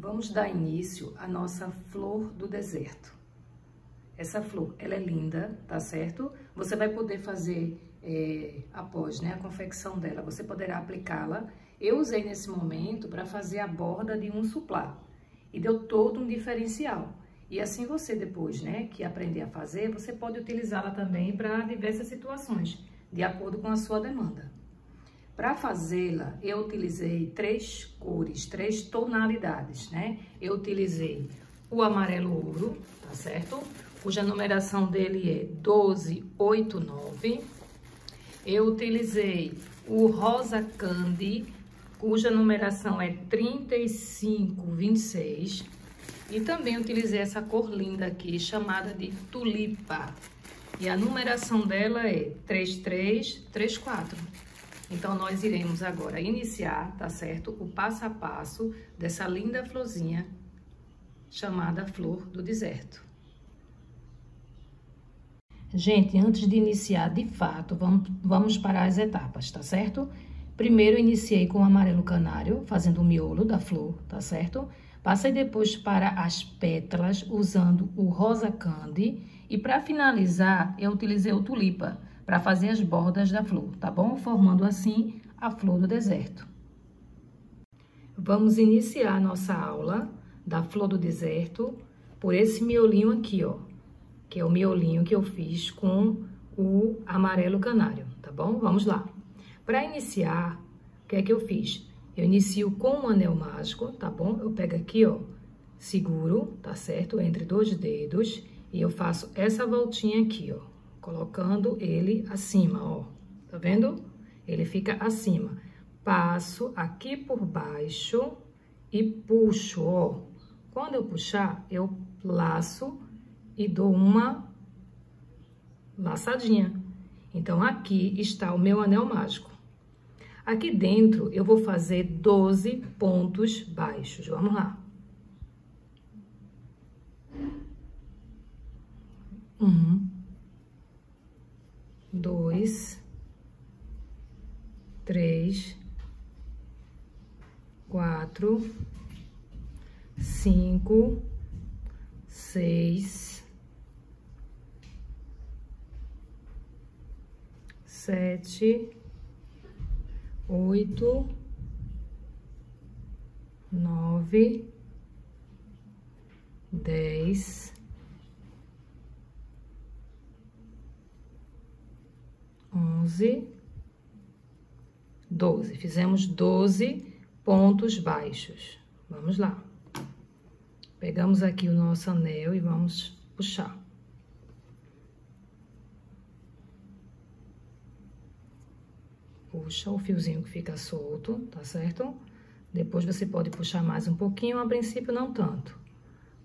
Vamos dar início à nossa flor do deserto. Essa flor, ela é linda, tá certo? Você vai poder fazer, é, após né, a confecção dela, você poderá aplicá-la. Eu usei nesse momento para fazer a borda de um suplá e deu todo um diferencial. E assim você depois, né, que aprender a fazer, você pode utilizá-la também para diversas situações, de acordo com a sua demanda. Para fazê-la, eu utilizei três cores, três tonalidades, né? Eu utilizei o amarelo ouro, tá certo? Cuja numeração dele é 1289. Eu utilizei o rosa candy, cuja numeração é 3526. E também utilizei essa cor linda aqui, chamada de tulipa. E a numeração dela é 3334. Então, nós iremos agora iniciar, tá certo? O passo a passo dessa linda florzinha chamada flor do deserto. Gente, antes de iniciar de fato, vamos, vamos para as etapas, tá certo? Primeiro, iniciei com o amarelo canário, fazendo o miolo da flor, tá certo? Passei depois para as pétalas, usando o rosa candy. E para finalizar, eu utilizei o tulipa, para fazer as bordas da flor, tá bom? Formando assim a flor do deserto. Vamos iniciar nossa aula da flor do deserto por esse miolinho aqui, ó. Que é o miolinho que eu fiz com o amarelo canário, tá bom? Vamos lá. Para iniciar, o que é que eu fiz? Eu inicio com um anel mágico, tá bom? Eu pego aqui, ó, seguro, tá certo? Entre dois dedos e eu faço essa voltinha aqui, ó colocando ele acima, ó. Tá vendo? Ele fica acima. Passo aqui por baixo e puxo, ó. Quando eu puxar, eu laço e dou uma laçadinha. Então, aqui está o meu anel mágico. Aqui dentro, eu vou fazer 12 pontos baixos. Vamos lá. Um, dois, três, quatro, cinco, seis, sete, oito, nove, dez. Onze, doze. Fizemos doze pontos baixos. Vamos lá. Pegamos aqui o nosso anel e vamos puxar. Puxa o fiozinho que fica solto, tá certo? Depois você pode puxar mais um pouquinho, a princípio não tanto.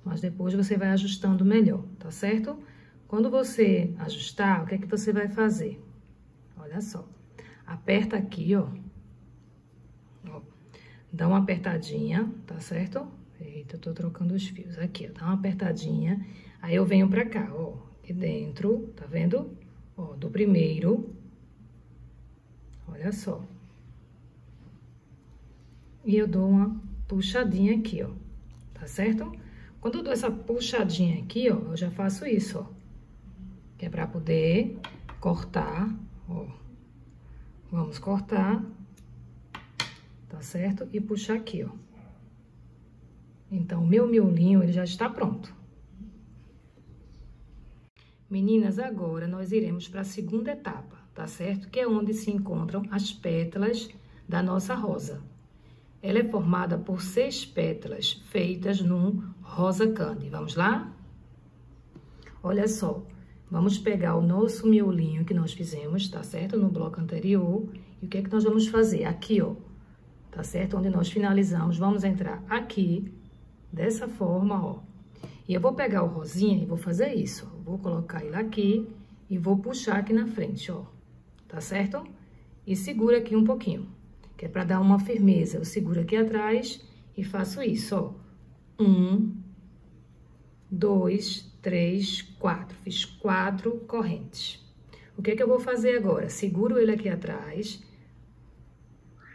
Mas depois você vai ajustando melhor, tá certo? Quando você ajustar, o que é que você vai fazer? Olha só. Aperta aqui, ó. ó. Dá uma apertadinha, tá certo? Eita, eu tô trocando os fios. Aqui, ó. Dá uma apertadinha. Aí eu venho pra cá, ó. Aqui dentro, tá vendo? Ó, do primeiro. Olha só. E eu dou uma puxadinha aqui, ó. Tá certo? Quando eu dou essa puxadinha aqui, ó, eu já faço isso, ó. Que é pra poder cortar ó. Vamos cortar, tá certo? E puxar aqui, ó. Então, o meu miolinho, ele já está pronto. Meninas, agora nós iremos para a segunda etapa, tá certo? Que é onde se encontram as pétalas da nossa rosa. Ela é formada por seis pétalas feitas num rosa candy. Vamos lá? Olha só, Vamos pegar o nosso miolinho que nós fizemos, tá certo? No bloco anterior. E o que é que nós vamos fazer? Aqui, ó, tá certo? Onde nós finalizamos, vamos entrar aqui, dessa forma, ó. E eu vou pegar o rosinha e vou fazer isso, ó. Vou colocar ele aqui e vou puxar aqui na frente, ó. Tá certo? E segura aqui um pouquinho, que é pra dar uma firmeza. Eu seguro aqui atrás e faço isso, ó. Um, dois, três, quatro. Fiz quatro correntes. O que é que eu vou fazer agora? Seguro ele aqui atrás,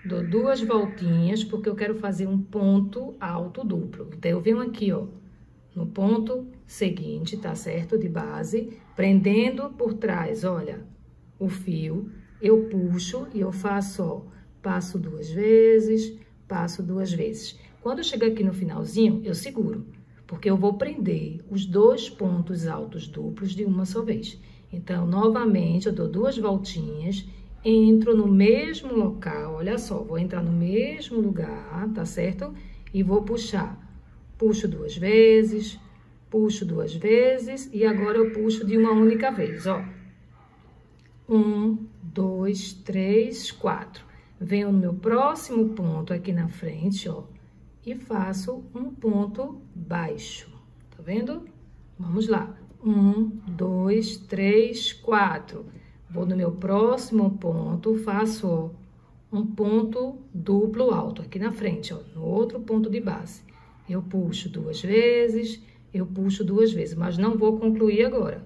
dou duas voltinhas, porque eu quero fazer um ponto alto duplo. Então, eu venho aqui, ó, no ponto seguinte, tá certo? De base, prendendo por trás, olha, o fio, eu puxo e eu faço, ó, passo duas vezes, passo duas vezes. Quando eu chegar aqui no finalzinho, eu seguro, porque eu vou prender os dois pontos altos duplos de uma só vez. Então, novamente, eu dou duas voltinhas, entro no mesmo local, olha só, vou entrar no mesmo lugar, tá certo? E vou puxar. Puxo duas vezes, puxo duas vezes e agora eu puxo de uma única vez, ó. Um, dois, três, quatro. Venho no meu próximo ponto aqui na frente, ó, e faço um ponto baixo, tá vendo? Vamos lá. Um, dois, três, quatro. Vou no meu próximo ponto, faço ó, um ponto duplo alto aqui na frente, ó, no outro ponto de base. Eu puxo duas vezes, eu puxo duas vezes, mas não vou concluir agora.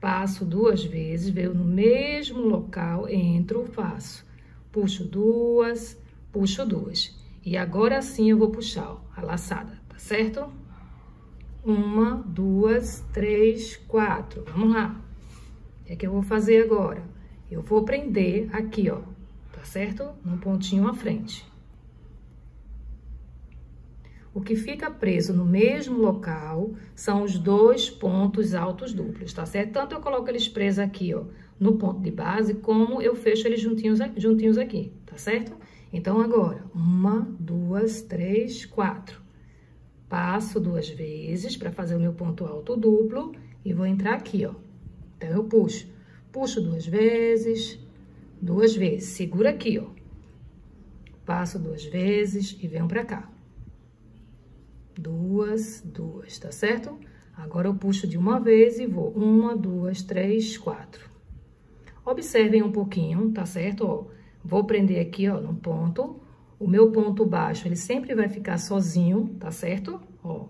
Passo duas vezes, venho no mesmo local, entro, faço. Puxo duas, puxo duas. E agora sim eu vou puxar, ó, a laçada, tá certo? Uma, duas, três, quatro. Vamos lá. O que é que eu vou fazer agora? Eu vou prender aqui, ó, tá certo? No pontinho à frente. O que fica preso no mesmo local são os dois pontos altos duplos, tá certo? Tanto eu coloco eles presos aqui, ó, no ponto de base, como eu fecho eles juntinhos, juntinhos aqui, tá certo? Então, agora, uma, duas, três, quatro. Passo duas vezes para fazer o meu ponto alto duplo e vou entrar aqui, ó. Então, eu puxo. Puxo duas vezes, duas vezes. Segura aqui, ó. Passo duas vezes e venho pra cá. Duas, duas, tá certo? Agora, eu puxo de uma vez e vou. Uma, duas, três, quatro. Observem um pouquinho, tá certo? Ó, vou prender aqui, ó, no ponto. O meu ponto baixo, ele sempre vai ficar sozinho, tá certo? Ó,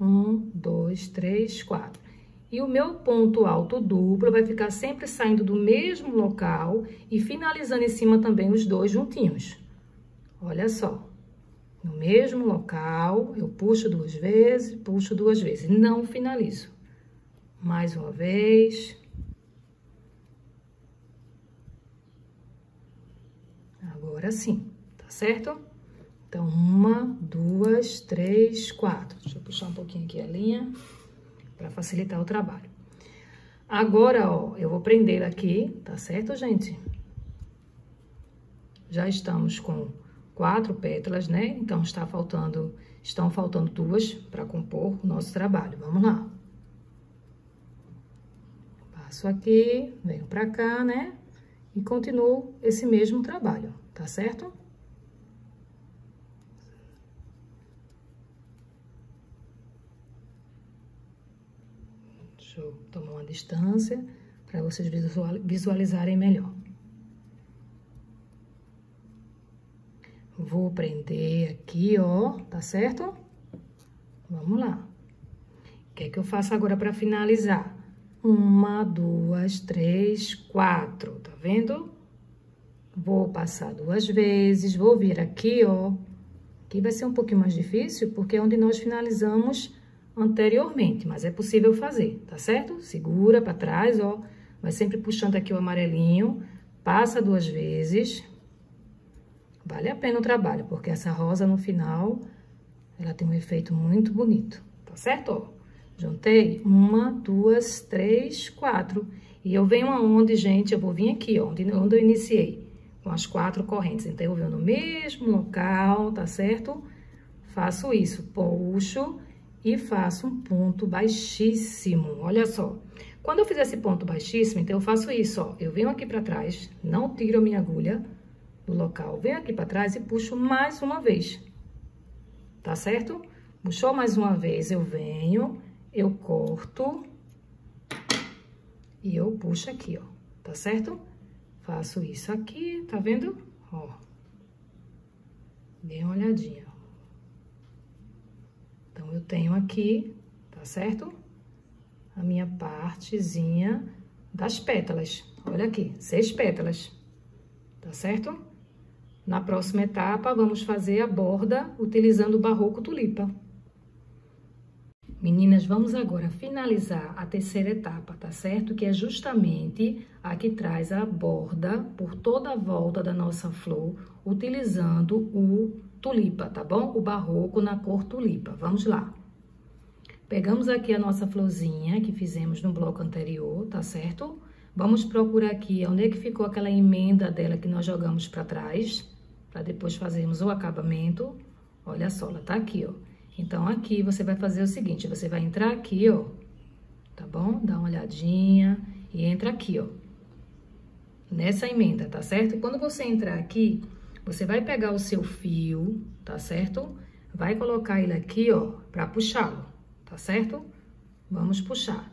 um, dois, três, quatro. E o meu ponto alto duplo vai ficar sempre saindo do mesmo local e finalizando em cima também os dois juntinhos. Olha só. No mesmo local, eu puxo duas vezes, puxo duas vezes. Não finalizo. Mais uma vez. Agora sim certo? Então, uma, duas, três, quatro. Deixa eu puxar um pouquinho aqui a linha para facilitar o trabalho. Agora, ó, eu vou prender aqui, tá certo, gente? Já estamos com quatro pétalas, né? Então, está faltando, estão faltando duas para compor o nosso trabalho. Vamos lá. Passo aqui, venho para cá, né? E continuo esse mesmo trabalho, tá certo? Deixa eu tomar uma distância para vocês visualizarem melhor. Vou prender aqui, ó, tá certo? Vamos lá. O que é que eu faço agora para finalizar? Uma, duas, três, quatro, tá vendo? Vou passar duas vezes, vou vir aqui, ó. Aqui vai ser um pouquinho mais difícil, porque é onde nós finalizamos anteriormente, mas é possível fazer, tá certo? Segura para trás, ó, vai sempre puxando aqui o amarelinho, passa duas vezes. Vale a pena o trabalho, porque essa rosa no final, ela tem um efeito muito bonito, tá certo? Ó, juntei uma, duas, três, quatro. E eu venho aonde, gente? Eu vou vir aqui, ó, onde, onde eu iniciei, com as quatro correntes. Então, eu venho no mesmo local, tá certo? Faço isso, puxo e faço um ponto baixíssimo. Olha só. Quando eu fizer esse ponto baixíssimo, então eu faço isso, ó. Eu venho aqui para trás, não tiro a minha agulha do local. Venho aqui para trás e puxo mais uma vez. Tá certo? Puxou mais uma vez, eu venho, eu corto e eu puxo aqui, ó. Tá certo? Faço isso aqui, tá vendo? Ó. Dê uma olhadinha. Então, eu tenho aqui, tá certo? A minha partezinha das pétalas. Olha aqui, seis pétalas, tá certo? Na próxima etapa, vamos fazer a borda utilizando o barroco tulipa. Meninas, vamos agora finalizar a terceira etapa, tá certo? Que é justamente a que traz a borda por toda a volta da nossa flor, utilizando o tulipa, tá bom? O barroco na cor tulipa. Vamos lá. Pegamos aqui a nossa florzinha que fizemos no bloco anterior, tá certo? Vamos procurar aqui onde é que ficou aquela emenda dela que nós jogamos para trás, para depois fazermos o acabamento. Olha só, ela tá aqui, ó. Então, aqui você vai fazer o seguinte, você vai entrar aqui, ó, tá bom? Dá uma olhadinha e entra aqui, ó, nessa emenda, tá certo? Quando você entrar aqui, você vai pegar o seu fio, tá certo? Vai colocar ele aqui, ó, pra puxá-lo, tá certo? Vamos puxar.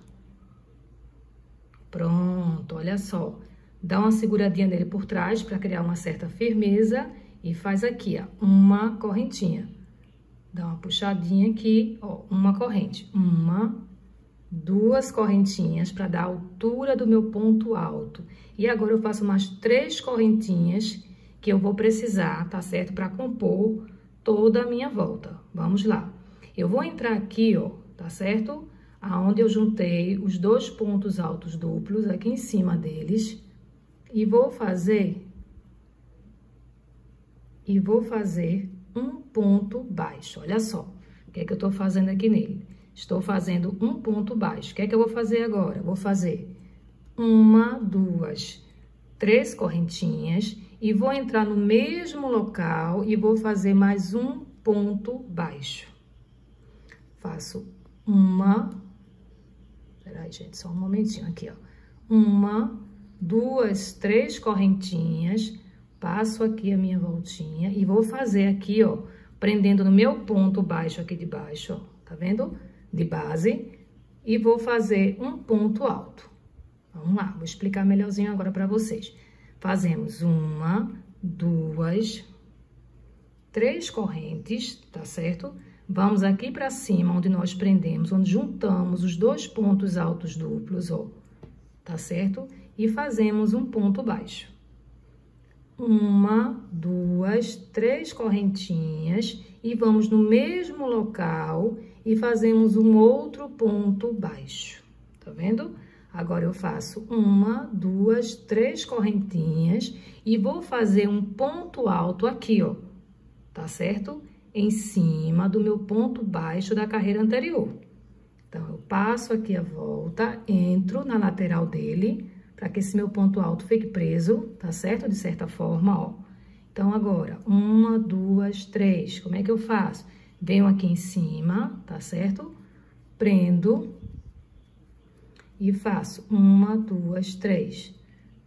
Pronto, olha só. Dá uma seguradinha nele por trás para criar uma certa firmeza e faz aqui, ó, uma correntinha. Dá uma puxadinha aqui, ó, uma corrente. Uma, duas correntinhas para dar a altura do meu ponto alto. E agora eu faço mais três correntinhas que eu vou precisar, tá certo? Para compor toda a minha volta. Vamos lá. Eu vou entrar aqui, ó, tá certo? aonde eu juntei os dois pontos altos duplos aqui em cima deles e vou fazer e vou fazer um ponto baixo. Olha só, o que é que eu tô fazendo aqui nele? Estou fazendo um ponto baixo. O que é que eu vou fazer agora? Vou fazer uma, duas, três correntinhas e vou entrar no mesmo local e vou fazer mais um ponto baixo. Faço uma, Peraí, gente, só um momentinho aqui, ó. Uma, duas, três correntinhas, passo aqui a minha voltinha e vou fazer aqui, ó, prendendo no meu ponto baixo aqui de baixo, ó, tá vendo? De base, e vou fazer um ponto alto. Vamos lá, vou explicar melhorzinho agora pra vocês. Fazemos uma, duas, três correntes, tá certo? Vamos aqui para cima, onde nós prendemos, onde juntamos os dois pontos altos duplos, ó, tá certo? E fazemos um ponto baixo. Uma, duas, três correntinhas e vamos no mesmo local e fazemos um outro ponto baixo, tá vendo? Agora, eu faço uma, duas, três correntinhas e vou fazer um ponto alto aqui, ó, tá certo? em cima do meu ponto baixo da carreira anterior. Então, eu passo aqui a volta, entro na lateral dele, para que esse meu ponto alto fique preso, tá certo? De certa forma, ó. Então, agora, uma, duas, três. Como é que eu faço? Venho aqui em cima, tá certo? Prendo e faço uma, duas, três.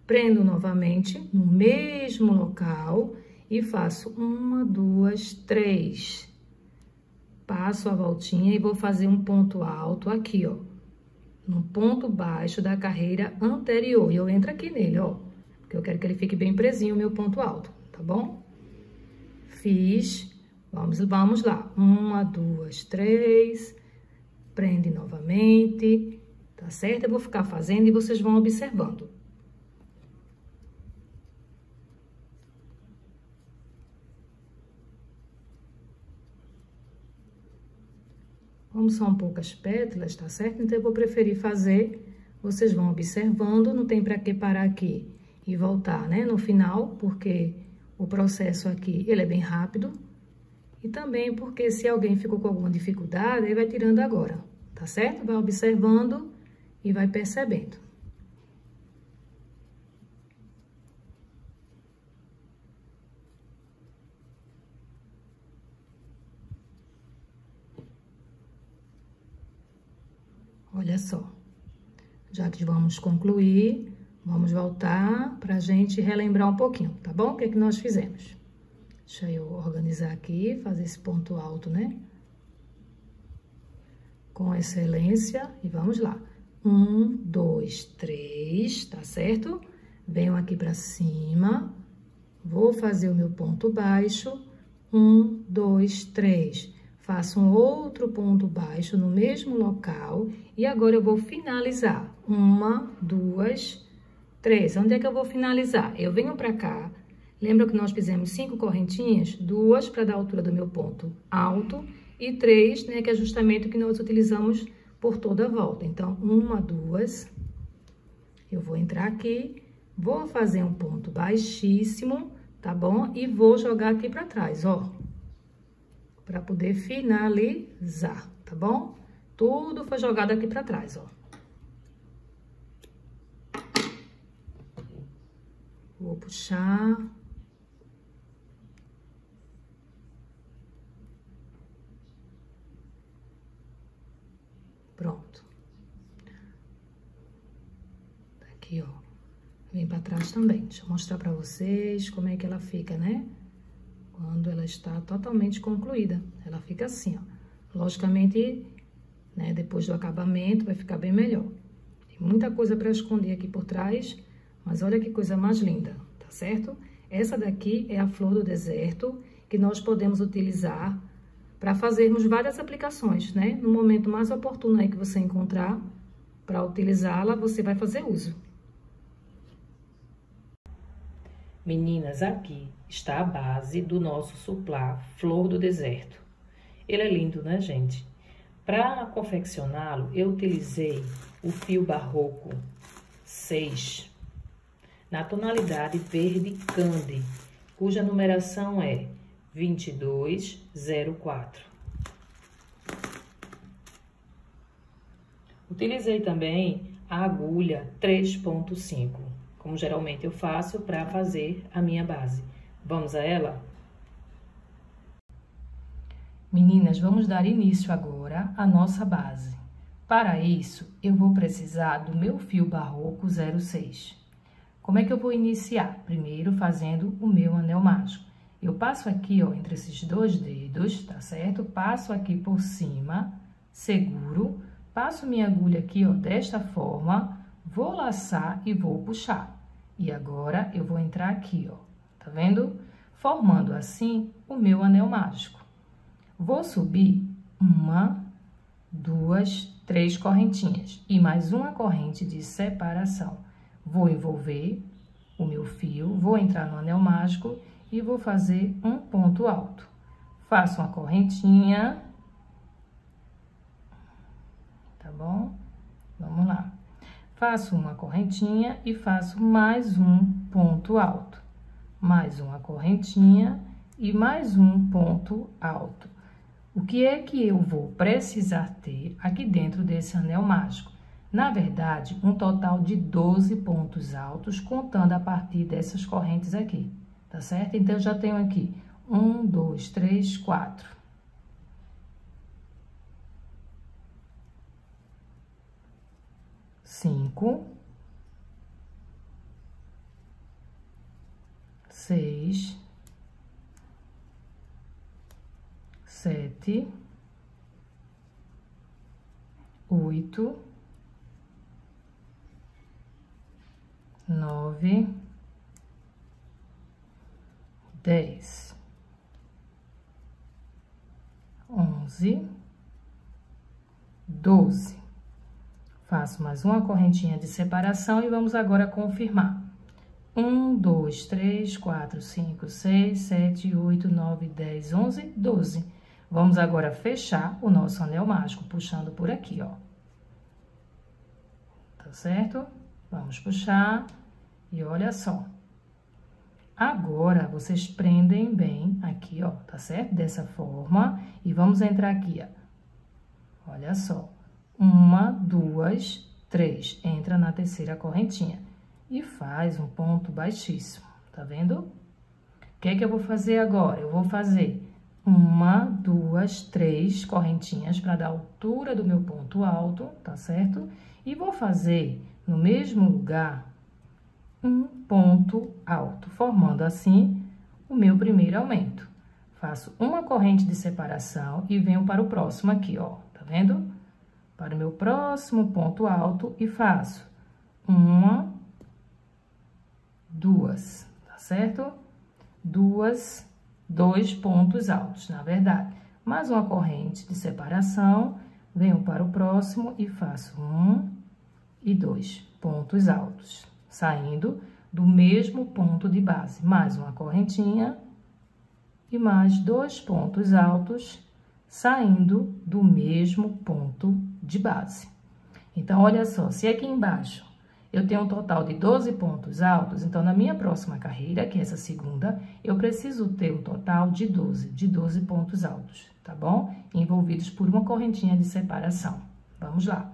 Prendo novamente no mesmo local e faço uma, duas, três. Passo a voltinha e vou fazer um ponto alto aqui, ó. No ponto baixo da carreira anterior. E eu entro aqui nele, ó. Porque eu quero que ele fique bem presinho, o meu ponto alto, tá bom? Fiz. Vamos, vamos lá. Uma, duas, três. Prende novamente. Tá certo? Eu vou ficar fazendo e vocês vão observando. Como são poucas pétalas, tá certo? Então, eu vou preferir fazer, vocês vão observando, não tem para que parar aqui e voltar, né? No final, porque o processo aqui, ele é bem rápido. E também porque se alguém ficou com alguma dificuldade, ele vai tirando agora, tá certo? Vai observando e vai percebendo. Olha só, já que vamos concluir, vamos voltar para a gente relembrar um pouquinho, tá bom? O que é que nós fizemos? Deixa eu organizar aqui, fazer esse ponto alto, né? Com excelência, e vamos lá. Um, dois, três, tá certo? Venho aqui para cima, vou fazer o meu ponto baixo. Um, dois, três faço um outro ponto baixo no mesmo local e agora eu vou finalizar. Uma, duas, três. Onde é que eu vou finalizar? Eu venho pra cá, Lembra que nós fizemos cinco correntinhas? Duas para dar a altura do meu ponto alto e três, né, que é justamente o que nós utilizamos por toda a volta. Então, uma, duas, eu vou entrar aqui, vou fazer um ponto baixíssimo, tá bom? E vou jogar aqui pra trás, ó, pra poder finalizar, tá bom? Tudo foi jogado aqui pra trás, ó. Vou puxar... Pronto. Tá aqui, ó. Vem pra trás também. Deixa eu mostrar pra vocês como é que ela fica, né? Quando ela está totalmente concluída. Ela fica assim, ó. Logicamente, né, depois do acabamento, vai ficar bem melhor. Tem muita coisa pra esconder aqui por trás, mas olha que coisa mais linda, tá certo? Essa daqui é a flor do deserto, que nós podemos utilizar para fazermos várias aplicações, né? No momento mais oportuno aí que você encontrar para utilizá-la, você vai fazer uso. Meninas, aqui está a base do nosso suplá Flor do Deserto. Ele é lindo, né, gente? Para confeccioná-lo, eu utilizei o fio barroco 6, na tonalidade verde candy, cuja numeração é 2204. Utilizei também a agulha 3.5, como geralmente eu faço para fazer a minha base. Vamos a ela? Meninas, vamos dar início agora à nossa base. Para isso, eu vou precisar do meu fio barroco 06. Como é que eu vou iniciar? Primeiro, fazendo o meu anel mágico. Eu passo aqui, ó, entre esses dois dedos, tá certo? Passo aqui por cima, seguro, passo minha agulha aqui, ó, desta forma, vou laçar e vou puxar. E agora, eu vou entrar aqui, ó, tá vendo? Formando assim o meu anel mágico. Vou subir uma, duas, três correntinhas e mais uma corrente de separação. Vou envolver o meu fio, vou entrar no anel mágico e vou fazer um ponto alto. Faço uma correntinha, tá bom? Vamos lá. Faço uma correntinha e faço mais um ponto alto. Mais uma correntinha e mais um ponto alto. O que é que eu vou precisar ter aqui dentro desse anel mágico? Na verdade, um total de 12 pontos altos, contando a partir dessas correntes aqui tá certo? Então, eu já tenho aqui um, dois, três, quatro. Cinco. Seis. Sete. Oito. Nove dez, onze, doze. Faço mais uma correntinha de separação e vamos agora confirmar. Um, dois, três, quatro, cinco, seis, sete, oito, nove, dez, onze, doze. Vamos agora fechar o nosso anel mágico, puxando por aqui, ó. Tá certo? Vamos puxar e olha só. Agora, vocês prendem bem aqui, ó, tá certo? Dessa forma. E vamos entrar aqui, ó. Olha só. Uma, duas, três. Entra na terceira correntinha. E faz um ponto baixíssimo, tá vendo? O que é que eu vou fazer agora? Eu vou fazer uma, duas, três correntinhas para dar altura do meu ponto alto, tá certo? E vou fazer no mesmo lugar um ponto alto, formando assim o meu primeiro aumento. Faço uma corrente de separação e venho para o próximo aqui, ó, tá vendo? Para o meu próximo ponto alto e faço uma, duas, tá certo? Duas, dois pontos altos, na verdade. Mais uma corrente de separação, venho para o próximo e faço um e dois pontos altos saindo do mesmo ponto de base. Mais uma correntinha e mais dois pontos altos saindo do mesmo ponto de base. Então, olha só, se aqui embaixo eu tenho um total de 12 pontos altos, então na minha próxima carreira, que é essa segunda, eu preciso ter um total de 12, de 12 pontos altos, tá bom? Envolvidos por uma correntinha de separação. Vamos lá.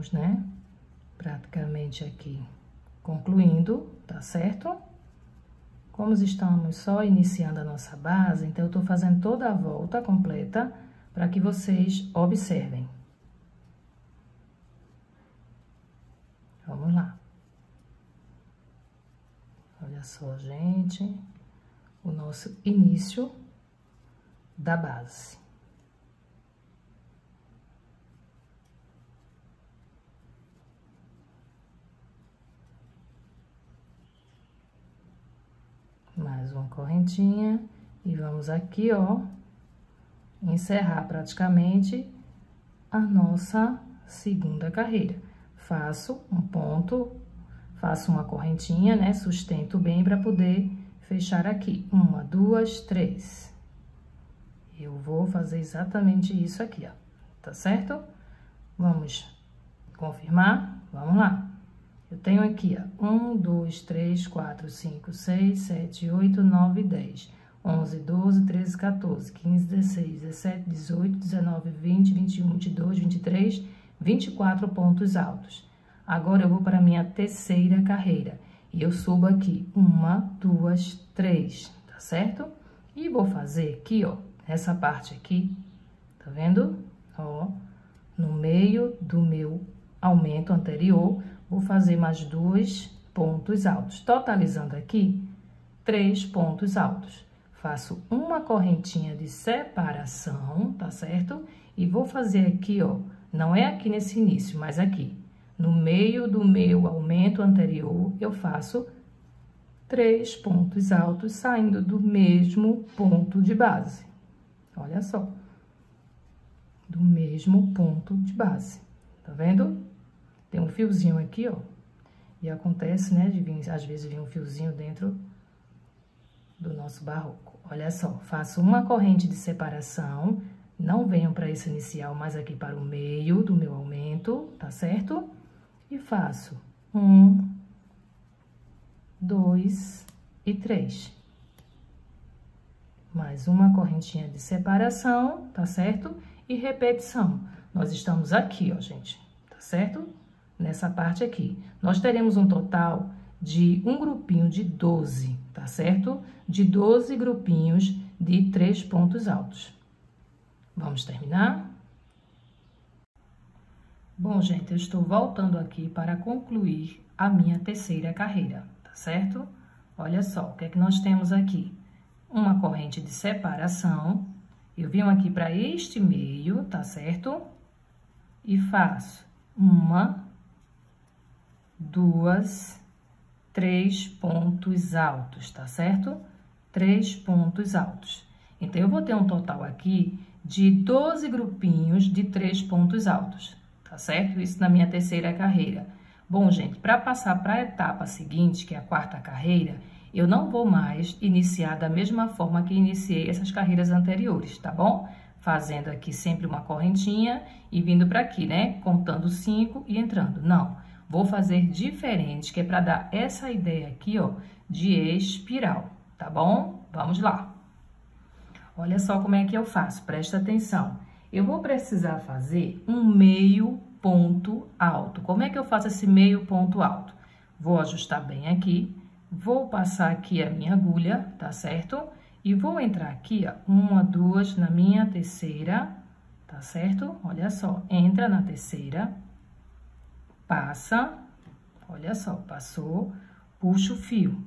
Estamos, né? Praticamente aqui concluindo, tá certo? Como estamos só iniciando a nossa base, então eu tô fazendo toda a volta completa para que vocês observem. Vamos lá. Olha só, gente, o nosso início da base. Mais uma correntinha e vamos aqui, ó, encerrar praticamente a nossa segunda carreira. Faço um ponto, faço uma correntinha, né, sustento bem para poder fechar aqui. Uma, duas, três. Eu vou fazer exatamente isso aqui, ó, tá certo? Vamos confirmar? Vamos lá. Eu tenho aqui, ó, 1, 2, 3, 4, 5, 6, 7, 8, 9, 10, 11, 12, 13, 14, 15, 16, 17, 18, 19, 20, 21, 22, 23, 24 pontos altos. Agora, eu vou para a minha terceira carreira. E eu subo aqui, uma, duas, três, tá certo? E vou fazer aqui, ó, essa parte aqui, tá vendo? Ó, no meio do meu aumento anterior, vou fazer mais dois pontos altos, totalizando aqui três pontos altos. Faço uma correntinha de separação, tá certo? E vou fazer aqui, ó, não é aqui nesse início, mas aqui. No meio do meu aumento anterior, eu faço três pontos altos saindo do mesmo ponto de base. Olha só. Do mesmo ponto de base. Tá vendo? Tem um fiozinho aqui, ó. E acontece, né, de vir, às vezes vir um fiozinho dentro do nosso barroco. Olha só, faço uma corrente de separação, não venho para esse inicial, mas aqui para o meio do meu aumento, tá certo? E faço um, dois e três. Mais uma correntinha de separação, tá certo? E repetição. Nós estamos aqui, ó, gente, tá certo? Nessa parte aqui. Nós teremos um total de um grupinho de 12, tá certo? De 12 grupinhos de três pontos altos. Vamos terminar? Bom, gente, eu estou voltando aqui para concluir a minha terceira carreira, tá certo? Olha só, o que é que nós temos aqui? Uma corrente de separação. Eu venho aqui para este meio, tá certo? E faço uma, duas, três pontos altos, tá certo? Três pontos altos. Então, eu vou ter um total aqui de 12 grupinhos de três pontos altos, tá certo? Isso na minha terceira carreira. Bom, gente, para passar para a etapa seguinte, que é a quarta carreira, eu não vou mais iniciar da mesma forma que iniciei essas carreiras anteriores, tá bom? Fazendo aqui sempre uma correntinha e vindo para aqui, né? Contando cinco e entrando. Não. Vou fazer diferente, que é para dar essa ideia aqui, ó, de espiral, tá bom? Vamos lá. Olha só como é que eu faço, presta atenção. Eu vou precisar fazer um meio ponto alto. Como é que eu faço esse meio ponto alto? Vou ajustar bem aqui, vou passar aqui a minha agulha, tá certo? E vou entrar aqui, ó, uma, duas, na minha terceira, tá certo? Olha só, entra na terceira, passa, olha só, passou, puxa o fio,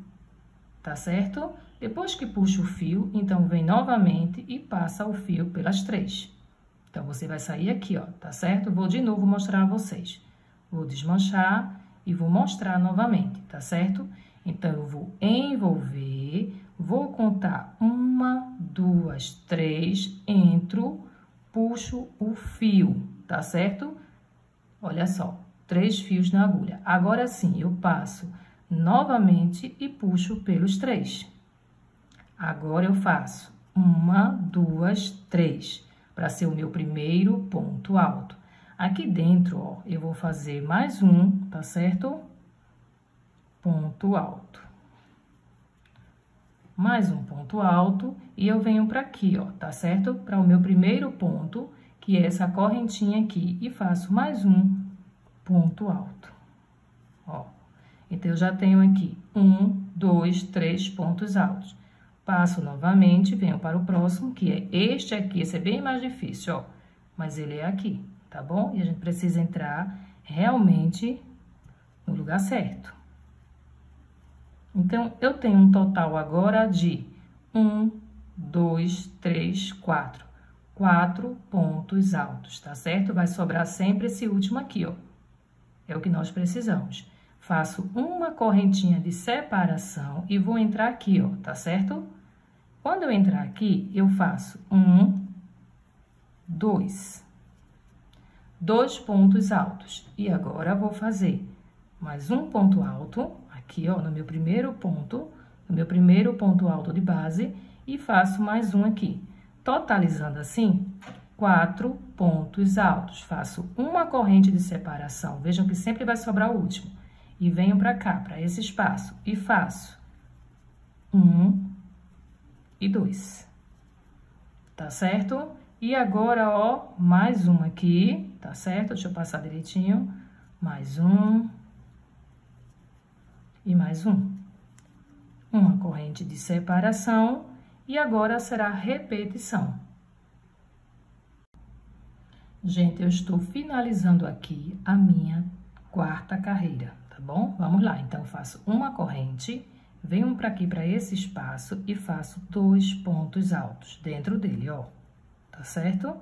tá certo? Depois que puxa o fio, então vem novamente e passa o fio pelas três. Então, você vai sair aqui, ó, tá certo? Vou de novo mostrar a vocês. Vou desmanchar e vou mostrar novamente, tá certo? Então, eu vou envolver, vou contar uma, duas, três, entro, puxo o fio, tá certo? Olha só, três fios na agulha. Agora sim, eu passo novamente e puxo pelos três. Agora eu faço uma, duas, três para ser o meu primeiro ponto alto. Aqui dentro, ó, eu vou fazer mais um, tá certo? Ponto alto. Mais um ponto alto e eu venho para aqui, ó, tá certo? Para o meu primeiro ponto, que é essa correntinha aqui, e faço mais um ponto alto. Ó, então, eu já tenho aqui um, dois, três pontos altos. Passo novamente, venho para o próximo, que é este aqui. Esse é bem mais difícil, ó. Mas ele é aqui, tá bom? E a gente precisa entrar realmente no lugar certo. Então, eu tenho um total agora de um, dois, três, quatro. Quatro pontos altos, tá certo? Vai sobrar sempre esse último aqui, ó. É o que nós precisamos faço uma correntinha de separação e vou entrar aqui, ó, tá certo? Quando eu entrar aqui, eu faço um, dois, dois pontos altos. E agora, vou fazer mais um ponto alto, aqui, ó, no meu primeiro ponto, no meu primeiro ponto alto de base, e faço mais um aqui. Totalizando assim, quatro pontos altos. Faço uma corrente de separação. Vejam que sempre vai sobrar o último e venho para cá, para esse espaço, e faço um e dois. Tá certo? E agora, ó, mais um aqui, tá certo? Deixa eu passar direitinho. Mais um. E mais um. Uma corrente de separação. E agora será repetição. Gente, eu estou finalizando aqui a minha quarta carreira bom? Vamos lá, então, faço uma corrente, venho para aqui, para esse espaço e faço dois pontos altos dentro dele, ó, tá certo?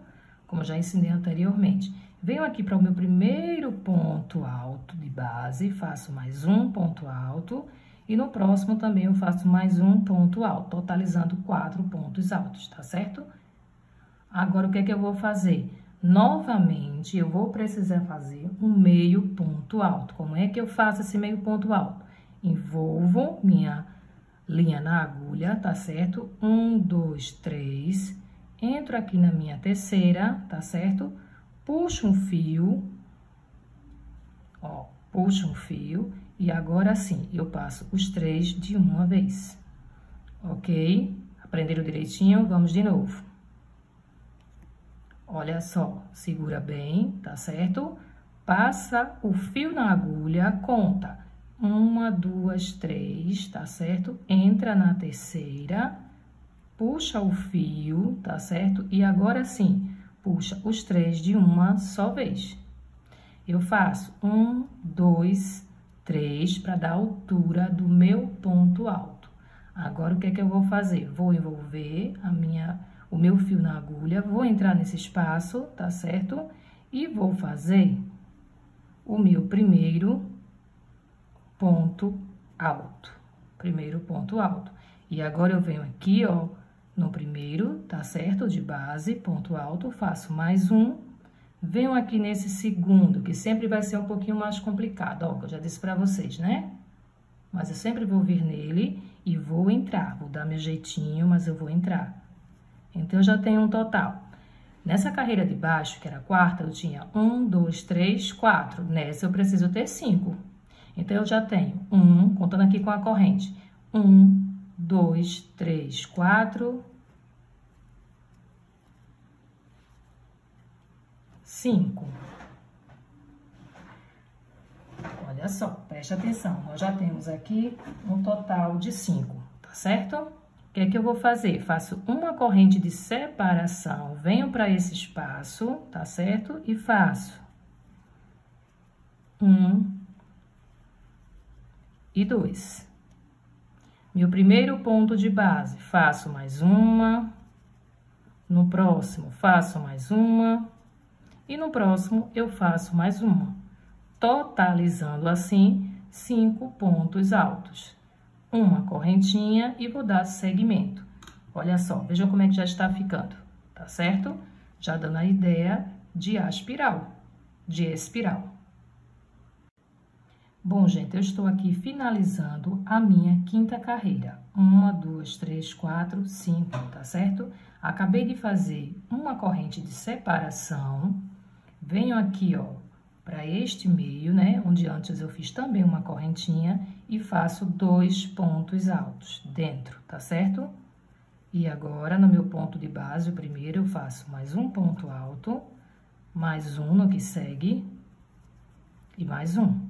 Como já ensinei anteriormente. Venho aqui para o meu primeiro ponto alto de base, faço mais um ponto alto e no próximo também eu faço mais um ponto alto, totalizando quatro pontos altos, tá certo? Agora, o que é que eu vou fazer? Novamente, eu vou precisar fazer um meio ponto alto. Como é que eu faço esse meio ponto alto? Envolvo minha linha na agulha, tá certo? Um, dois, três. Entro aqui na minha terceira, tá certo? Puxo um fio, ó, puxo um fio. E agora sim, eu passo os três de uma vez, ok? Aprenderam direitinho? Vamos de novo. Olha só, segura bem, tá certo? Passa o fio na agulha, conta. Uma, duas, três, tá certo? Entra na terceira, puxa o fio, tá certo? E agora sim, puxa os três de uma só vez. Eu faço um, dois, três, para dar altura do meu ponto alto. Agora, o que é que eu vou fazer? Vou envolver a minha o meu fio na agulha, vou entrar nesse espaço, tá certo? E vou fazer o meu primeiro ponto alto. Primeiro ponto alto. E agora, eu venho aqui, ó, no primeiro, tá certo? De base, ponto alto, faço mais um. Venho aqui nesse segundo, que sempre vai ser um pouquinho mais complicado, ó, que eu já disse pra vocês, né? Mas eu sempre vou vir nele e vou entrar. Vou dar meu jeitinho, mas eu vou entrar. Então, eu já tenho um total. Nessa carreira de baixo, que era a quarta, eu tinha um, dois, três, quatro. Nessa, eu preciso ter cinco. Então, eu já tenho um, contando aqui com a corrente. Um, dois, três, quatro, cinco. Olha só, preste atenção. Nós já temos aqui um total de cinco, tá certo? O que é que eu vou fazer? Faço uma corrente de separação, venho para esse espaço, tá certo? E faço um e dois. meu primeiro ponto de base, faço mais uma, no próximo faço mais uma, e no próximo eu faço mais uma, totalizando assim cinco pontos altos. Uma correntinha e vou dar segmento. Olha só, vejam como é que já está ficando, tá certo? Já dando a ideia de aspiral, de espiral. Bom, gente, eu estou aqui finalizando a minha quinta carreira. Uma, duas, três, quatro, cinco, tá certo? Acabei de fazer uma corrente de separação. Venho aqui, ó, para este meio, né? Onde antes eu fiz também uma correntinha e faço dois pontos altos dentro, tá certo? E agora, no meu ponto de base, o primeiro eu faço mais um ponto alto, mais um no que segue e mais um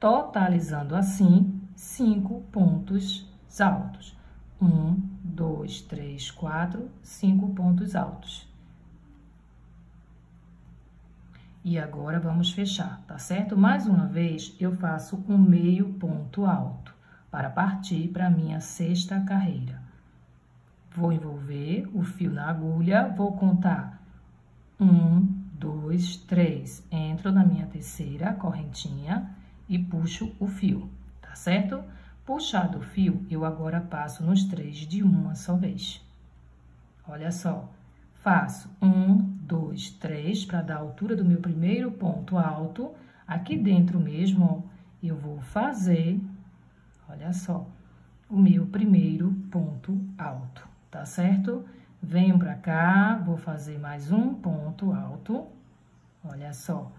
totalizando assim cinco pontos altos. Um, dois, três, quatro, cinco pontos altos. E agora vamos fechar, tá certo? Mais uma vez, eu faço um meio ponto alto para partir para minha sexta carreira. Vou envolver o fio na agulha, vou contar um, dois, três. Entro na minha terceira correntinha e puxo o fio, tá certo? Puxado o fio, eu agora passo nos três de uma só vez. Olha só, faço um, dois, três, para dar a altura do meu primeiro ponto alto. Aqui dentro mesmo, ó, eu vou fazer, olha só, o meu primeiro ponto alto, tá certo? Venho pra cá, vou fazer mais um ponto alto, olha só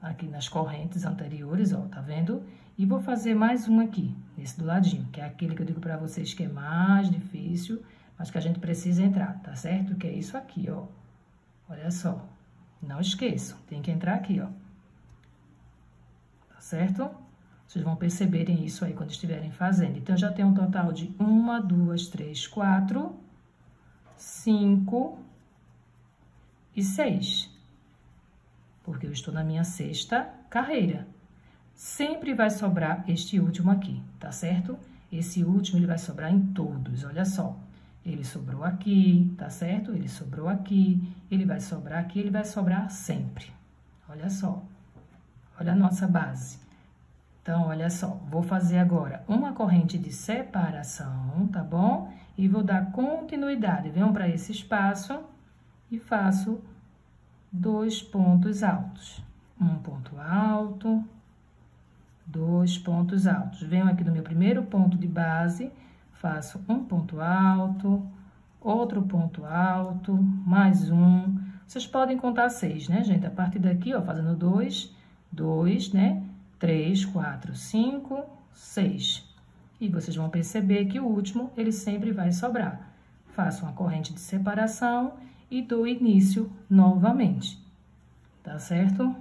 aqui nas correntes anteriores, ó, tá vendo? E vou fazer mais um aqui, nesse do ladinho, que é aquele que eu digo pra vocês que é mais difícil, mas que a gente precisa entrar, tá certo? Que é isso aqui, ó. Olha só. Não esqueçam, tem que entrar aqui, ó. Tá certo? Vocês vão perceberem isso aí quando estiverem fazendo. Então, já tem um total de uma, duas, três, quatro, cinco e seis porque eu estou na minha sexta carreira. Sempre vai sobrar este último aqui, tá certo? Esse último, ele vai sobrar em todos, olha só. Ele sobrou aqui, tá certo? Ele sobrou aqui, ele vai sobrar aqui, ele vai sobrar sempre. Olha só, olha a nossa base. Então, olha só, vou fazer agora uma corrente de separação, tá bom? E vou dar continuidade. Venho para esse espaço e faço dois pontos altos. Um ponto alto, dois pontos altos. Venho aqui no meu primeiro ponto de base, faço um ponto alto, outro ponto alto, mais um. Vocês podem contar seis, né, gente? A partir daqui, ó, fazendo dois, dois, né? Três, quatro, cinco, seis. E vocês vão perceber que o último, ele sempre vai sobrar. Faço uma corrente de separação e dou início novamente, tá certo?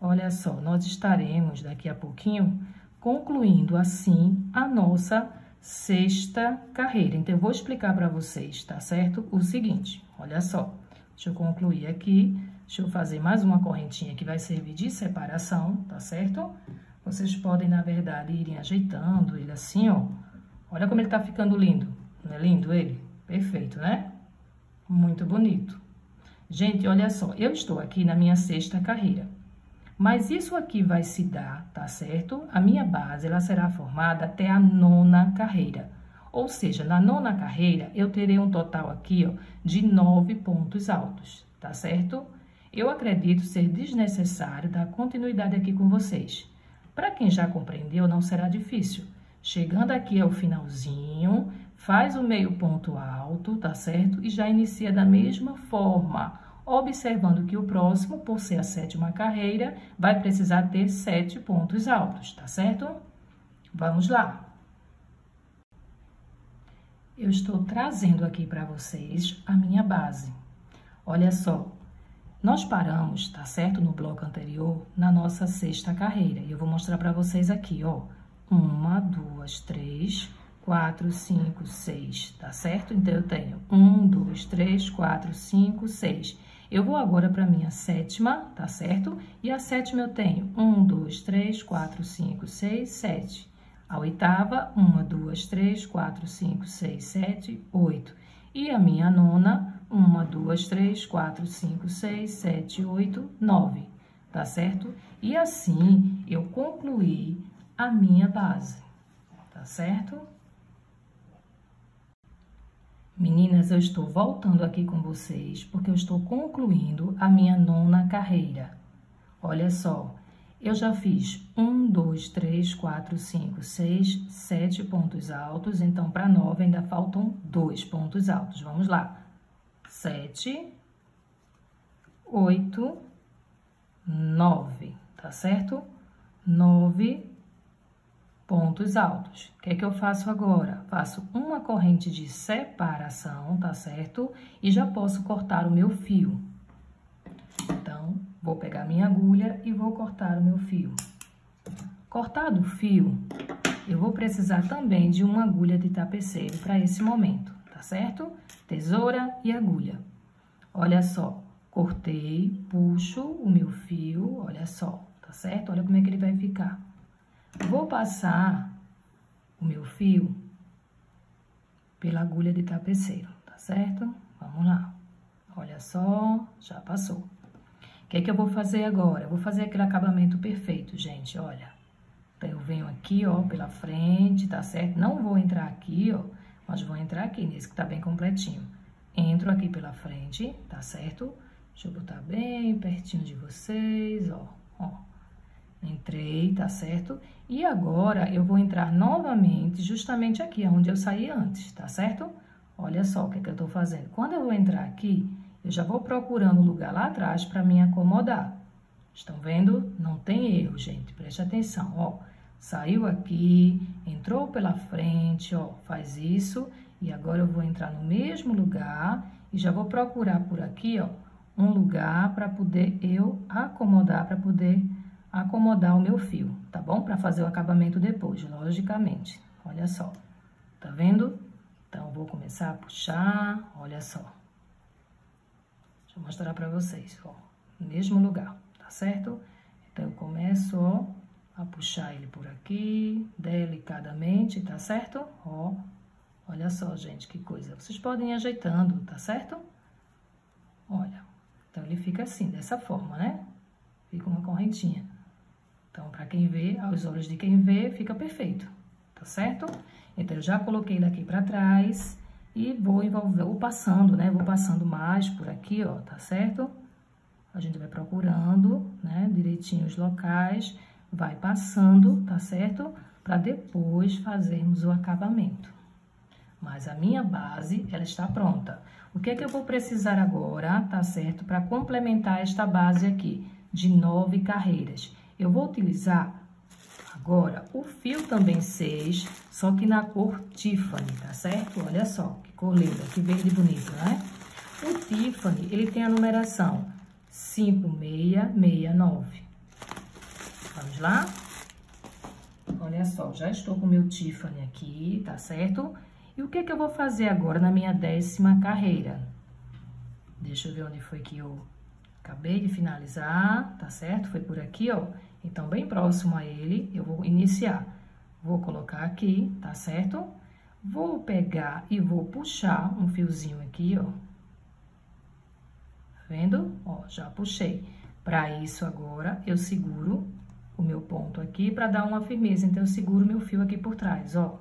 Olha só, nós estaremos daqui a pouquinho concluindo assim a nossa sexta carreira. Então, eu vou explicar para vocês, tá certo? O seguinte, olha só, deixa eu concluir aqui, deixa eu fazer mais uma correntinha que vai servir de separação, tá certo? Vocês podem, na verdade, irem ajeitando ele assim, ó. Olha como ele tá ficando lindo, não é lindo ele? Perfeito, né? Muito bonito. Gente, olha só, eu estou aqui na minha sexta carreira. Mas isso aqui vai se dar, tá certo? A minha base, ela será formada até a nona carreira. Ou seja, na nona carreira, eu terei um total aqui, ó, de nove pontos altos, tá certo? Eu acredito ser desnecessário dar continuidade aqui com vocês. Para quem já compreendeu, não será difícil. Chegando aqui ao finalzinho, faz o meio ponto alto, tá certo? E já inicia da mesma forma, observando que o próximo, por ser a sétima carreira, vai precisar ter sete pontos altos, tá certo? Vamos lá. Eu estou trazendo aqui para vocês a minha base. Olha só, nós paramos, tá certo? No bloco anterior, na nossa sexta carreira. E eu vou mostrar para vocês aqui, ó. Uma, duas, três, 4, 5, 6, tá certo? Então, eu tenho 1, 2, 3, 4, 5, 6. Eu vou agora para minha sétima, tá certo? E a sétima eu tenho 1, 2, 3, 4, 5, 6, 7. A oitava, uma, duas, três, quatro, cinco, seis, sete, oito. E a minha nona, uma, duas, três, quatro, cinco, seis, sete, oito, nove. Tá certo? E assim eu concluí a minha base. Tá certo? Meninas, eu estou voltando aqui com vocês porque eu estou concluindo a minha nona carreira. Olha só, eu já fiz um, dois, três, quatro, cinco, seis, sete pontos altos. Então, para nove ainda faltam dois pontos altos. Vamos lá. Sete, oito, nove, tá certo? Nove pontos altos. O que é que eu faço agora? Faço uma corrente de separação, tá certo? E já posso cortar o meu fio. Então, vou pegar minha agulha e vou cortar o meu fio. Cortado o fio, eu vou precisar também de uma agulha de tapeceiro para esse momento, tá certo? Tesoura e agulha. Olha só, cortei, puxo o meu fio, olha só, tá certo? Olha como é que ele vai ficar. Vou passar o meu fio pela agulha de tapeceiro, tá certo? Vamos lá. Olha só, já passou. O que é que eu vou fazer agora? Eu vou fazer aquele acabamento perfeito, gente, olha. Então, eu venho aqui, ó, pela frente, tá certo? Não vou entrar aqui, ó, mas vou entrar aqui nesse que tá bem completinho. Entro aqui pela frente, tá certo? Deixa eu botar bem pertinho de vocês, ó, ó. Entrei, tá certo? E agora, eu vou entrar novamente, justamente aqui, onde eu saí antes, tá certo? Olha só o que, é que eu tô fazendo. Quando eu vou entrar aqui, eu já vou procurando um lugar lá atrás para me acomodar. Estão vendo? Não tem erro, gente. Preste atenção, ó. Saiu aqui, entrou pela frente, ó. Faz isso. E agora eu vou entrar no mesmo lugar e já vou procurar por aqui, ó, um lugar para poder eu acomodar, para poder acomodar o meu fio, tá bom? Para fazer o acabamento depois, logicamente. Olha só, tá vendo? Então, vou começar a puxar, olha só. Deixa eu mostrar para vocês, ó, mesmo lugar, tá certo? Então, eu começo, ó, a puxar ele por aqui, delicadamente, tá certo? Ó, olha só, gente, que coisa. Vocês podem ir ajeitando, tá certo? Olha, então ele fica assim, dessa forma, né? Fica uma correntinha. Então, para quem vê, aos olhos de quem vê, fica perfeito, tá certo? Então, eu já coloquei daqui para trás e vou envolver, vou passando, né? Vou passando mais por aqui, ó, tá certo? A gente vai procurando, né, direitinho os locais, vai passando, tá certo? Para depois fazermos o acabamento. Mas a minha base, ela está pronta. O que é que eu vou precisar agora, tá certo? Para complementar esta base aqui, de nove carreiras. Eu vou utilizar agora o fio também 6, só que na cor Tiffany, tá certo? Olha só, que cor linda, que verde bonito, né? O Tiffany, ele tem a numeração 5669. Vamos lá? Olha só, já estou com o meu Tiffany aqui, tá certo? E o que que eu vou fazer agora na minha décima carreira? Deixa eu ver onde foi que eu acabei de finalizar, tá certo? Foi por aqui, ó. Então, bem próximo a ele, eu vou iniciar. Vou colocar aqui, tá certo? Vou pegar e vou puxar um fiozinho aqui, ó. Tá vendo? Ó, já puxei. Para isso, agora, eu seguro o meu ponto aqui para dar uma firmeza. Então, eu seguro meu fio aqui por trás, ó.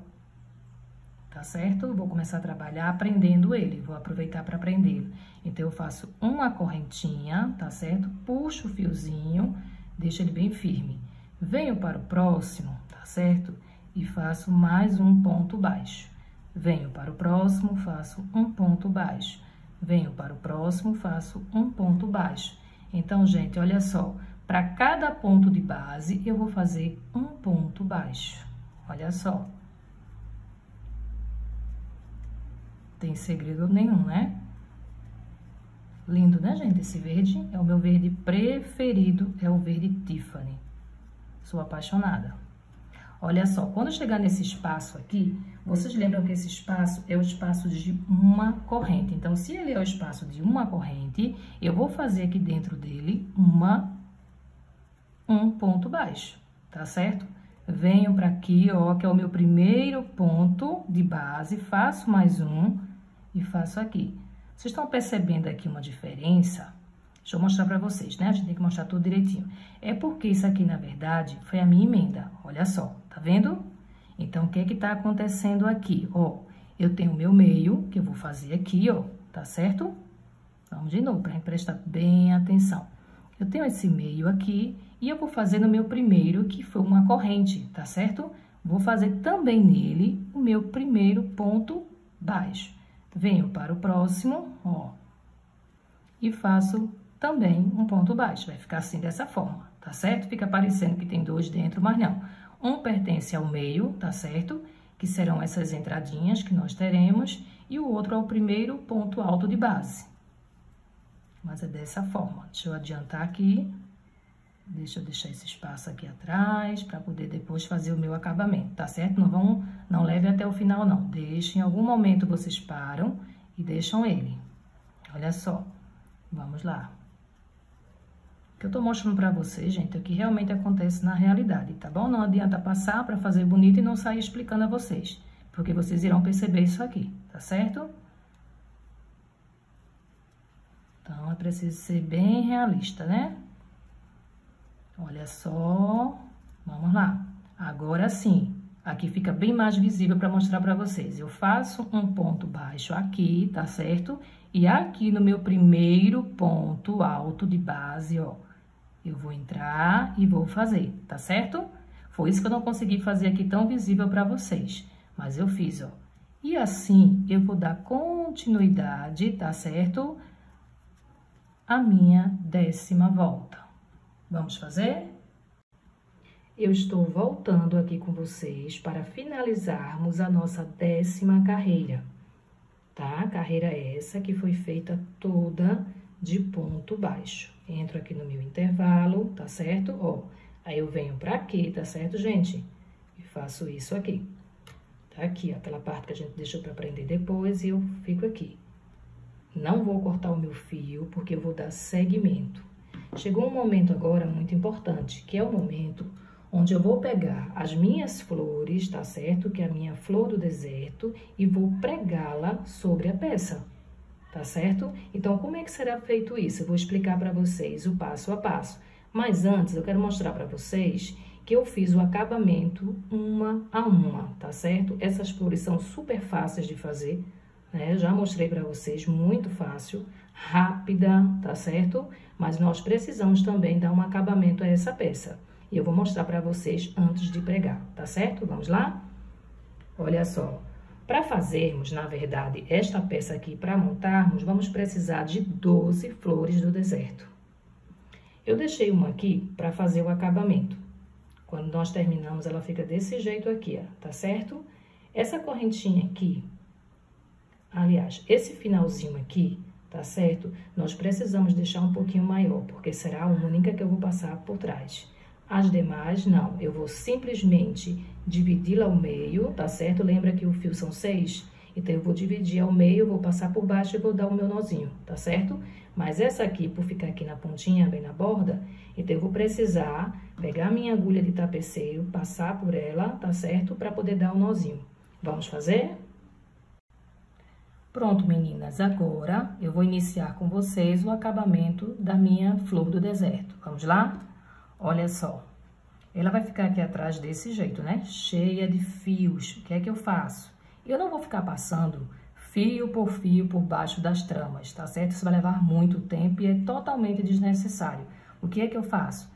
Tá certo? Vou começar a trabalhar aprendendo ele. Vou aproveitar para aprender. Então, eu faço uma correntinha, tá certo? Puxo o fiozinho deixa ele bem firme. Venho para o próximo, tá certo? E faço mais um ponto baixo. Venho para o próximo, faço um ponto baixo. Venho para o próximo, faço um ponto baixo. Então, gente, olha só, para cada ponto de base, eu vou fazer um ponto baixo. Olha só. Tem segredo nenhum, né? Lindo, né, gente? Esse verde é o meu verde preferido, é o verde Tiffany. Sou apaixonada. Olha só, quando chegar nesse espaço aqui, vocês lembram que esse espaço é o espaço de uma corrente. Então, se ele é o espaço de uma corrente, eu vou fazer aqui dentro dele uma, um ponto baixo, tá certo? venho para aqui, ó, que é o meu primeiro ponto de base, faço mais um e faço aqui. Vocês estão percebendo aqui uma diferença? Deixa eu mostrar para vocês, né? A gente tem que mostrar tudo direitinho. É porque isso aqui, na verdade, foi a minha emenda. Olha só, tá vendo? Então, o que é que tá acontecendo aqui? Ó, eu tenho o meu meio, que eu vou fazer aqui, ó, tá certo? Vamos de novo, para prestar bem atenção. Eu tenho esse meio aqui e eu vou fazer no meu primeiro, que foi uma corrente, tá certo? Vou fazer também nele o meu primeiro ponto baixo. Venho para o próximo, ó, e faço também um ponto baixo. Vai ficar assim dessa forma, tá certo? Fica parecendo que tem dois dentro, mas não. Um pertence ao meio, tá certo? Que serão essas entradinhas que nós teremos, e o outro ao primeiro ponto alto de base. Mas é dessa forma. Deixa eu adiantar aqui. Deixa eu deixar esse espaço aqui atrás, para poder depois fazer o meu acabamento, tá certo? Não vão, não leve até o final, não. Deixe, em algum momento vocês param e deixam ele. Olha só. Vamos lá. O que eu tô mostrando para vocês, gente, é o que realmente acontece na realidade, tá bom? Não adianta passar para fazer bonito e não sair explicando a vocês, porque vocês irão perceber isso aqui, tá certo? Então, é preciso ser bem realista, né? Olha só, vamos lá. Agora sim, aqui fica bem mais visível para mostrar para vocês. Eu faço um ponto baixo aqui, tá certo? E aqui no meu primeiro ponto alto de base, ó, eu vou entrar e vou fazer, tá certo? Foi isso que eu não consegui fazer aqui tão visível para vocês, mas eu fiz, ó. E assim, eu vou dar continuidade, tá certo? a minha décima volta. Vamos fazer? Eu estou voltando aqui com vocês para finalizarmos a nossa décima carreira, tá? Carreira essa que foi feita toda de ponto baixo. Entro aqui no meu intervalo, tá certo? Ó, aí eu venho pra aqui, tá certo, gente? E faço isso aqui. Tá aqui, aquela parte que a gente deixou pra prender depois e eu fico aqui. Não vou cortar o meu fio, porque eu vou dar segmento. Chegou um momento agora muito importante, que é o momento onde eu vou pegar as minhas flores, tá certo? Que é a minha flor do deserto, e vou pregá-la sobre a peça, tá certo? Então, como é que será feito isso? Eu vou explicar para vocês o passo a passo. Mas antes, eu quero mostrar para vocês que eu fiz o acabamento uma a uma, tá certo? Essas flores são super fáceis de fazer, né? Já mostrei para vocês, muito fácil, rápida, tá certo? Mas nós precisamos também dar um acabamento a essa peça. E eu vou mostrar para vocês antes de pregar, tá certo? Vamos lá? Olha só, para fazermos, na verdade, esta peça aqui, para montarmos, vamos precisar de 12 flores do deserto. Eu deixei uma aqui para fazer o acabamento. Quando nós terminamos, ela fica desse jeito aqui, ó, tá certo? Essa correntinha aqui, Aliás, esse finalzinho aqui, tá certo? Nós precisamos deixar um pouquinho maior, porque será a única que eu vou passar por trás. As demais, não. Eu vou simplesmente dividi-la ao meio, tá certo? Lembra que o fio são seis? Então, eu vou dividir ao meio, vou passar por baixo e vou dar o meu nozinho, tá certo? Mas essa aqui, por ficar aqui na pontinha, bem na borda, então eu vou precisar pegar minha agulha de tapeceiro, passar por ela, tá certo? Para poder dar o nozinho. Vamos fazer? Pronto, meninas, agora eu vou iniciar com vocês o acabamento da minha flor do deserto. Vamos lá? Olha só, ela vai ficar aqui atrás desse jeito, né? Cheia de fios. O que é que eu faço? Eu não vou ficar passando fio por fio por baixo das tramas, tá certo? Isso vai levar muito tempo e é totalmente desnecessário. O que é que eu faço?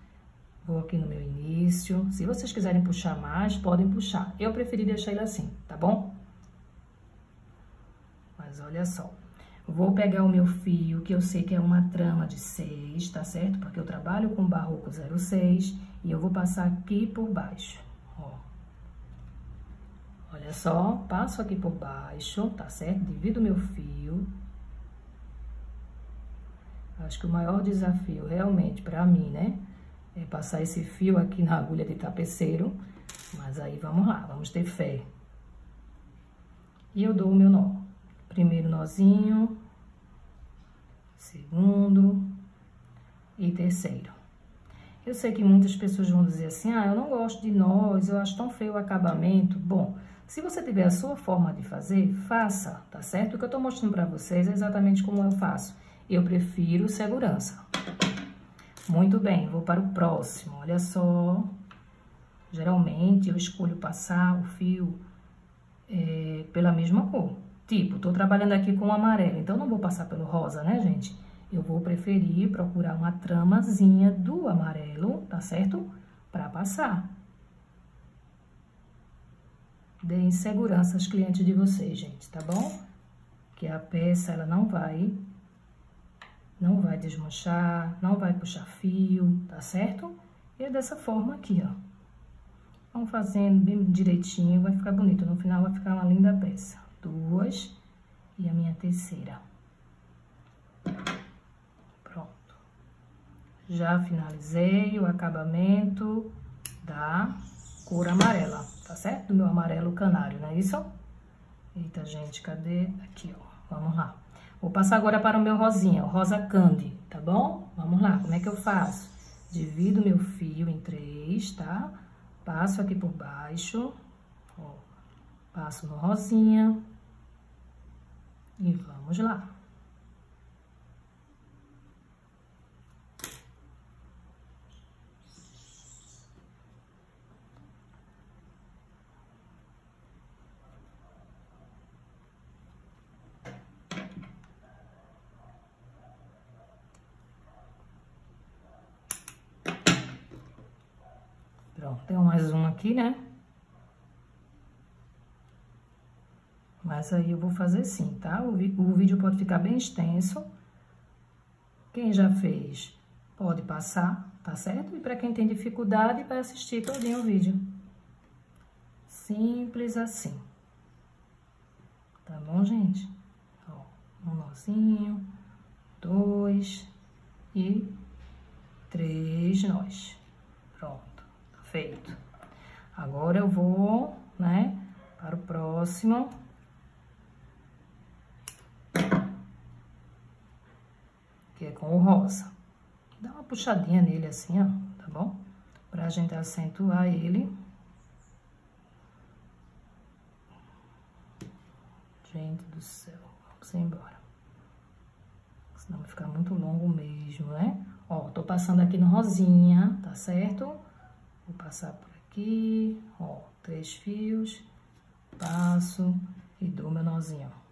Vou aqui no meu início. Se vocês quiserem puxar mais, podem puxar. Eu preferi deixar ele assim, tá bom? Mas olha só, vou pegar o meu fio, que eu sei que é uma trama de 6, tá certo? Porque eu trabalho com barroco 06 e eu vou passar aqui por baixo, ó. Olha só, passo aqui por baixo, tá certo? Divido meu fio. Acho que o maior desafio realmente para mim, né? É passar esse fio aqui na agulha de tapeceiro. Mas aí vamos lá, vamos ter fé. E eu dou o meu nó. Primeiro nozinho, segundo e terceiro. Eu sei que muitas pessoas vão dizer assim, ah, eu não gosto de nós, eu acho tão feio o acabamento. Bom, se você tiver a sua forma de fazer, faça, tá certo? O que eu tô mostrando pra vocês é exatamente como eu faço. Eu prefiro segurança. Muito bem, vou para o próximo. Olha só. Geralmente, eu escolho passar o fio é, pela mesma cor. Tipo, tô trabalhando aqui com o amarelo, então não vou passar pelo rosa, né, gente? Eu vou preferir procurar uma tramazinha do amarelo, tá certo? Para passar. Deem segurança aos clientes de vocês, gente, tá bom? Que a peça, ela não vai, não vai desmanchar, não vai puxar fio, tá certo? E é dessa forma aqui, ó. Vamos fazendo bem direitinho, vai ficar bonito. No final vai ficar uma linda peça. Duas e a minha terceira. Já finalizei o acabamento da cor amarela, tá certo? Do meu amarelo canário, não é isso? Eita, gente, cadê? Aqui, ó. Vamos lá. Vou passar agora para o meu rosinha, o rosa candy, tá bom? Vamos lá, como é que eu faço? Divido meu fio em três, tá? Passo aqui por baixo, ó. Passo no rosinha. E vamos lá. Pronto, tem mais um aqui, né? Aí eu vou fazer sim, tá? O, o vídeo pode ficar bem extenso. Quem já fez, pode passar, tá certo? E para quem tem dificuldade, vai assistir todinho o vídeo. Simples assim. Tá bom, gente? Ó, um nozinho, dois e três nós. Pronto. Feito. Agora eu vou, né, para o próximo. Que é com o rosa. Dá uma puxadinha nele assim, ó, tá bom? Pra gente acentuar ele. Gente do céu, vamos embora. Senão vai ficar muito longo mesmo, né? Ó, tô passando aqui no rosinha, tá certo? Vou passar por aqui, ó, três fios, passo e dou meu nozinho. Pronto.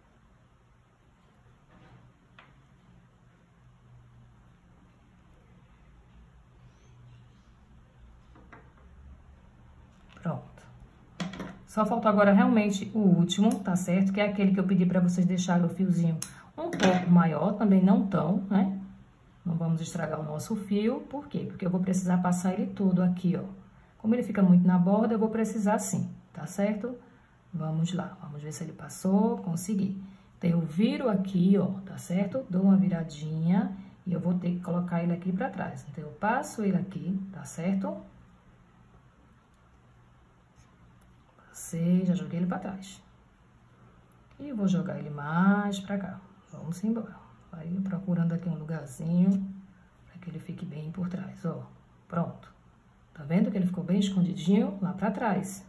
Só falta agora realmente o último, tá certo? Que é aquele que eu pedi pra vocês deixarem o fiozinho um pouco maior, também não tão, né? Não vamos estragar o nosso fio, por quê? Porque eu vou precisar passar ele todo aqui, ó. Como ele fica muito na borda, eu vou precisar sim, tá certo? Vamos lá, vamos ver se ele passou, consegui. Então, eu viro aqui, ó, tá certo? Dou uma viradinha e eu vou ter que colocar ele aqui pra trás. Então, eu passo ele aqui, tá certo? Passei, já joguei ele pra trás. E vou jogar ele mais pra cá. Vamos embora. Aí, procurando aqui um lugarzinho pra que ele fique bem por trás, ó. Pronto. Tá vendo que ele ficou bem escondidinho lá pra trás?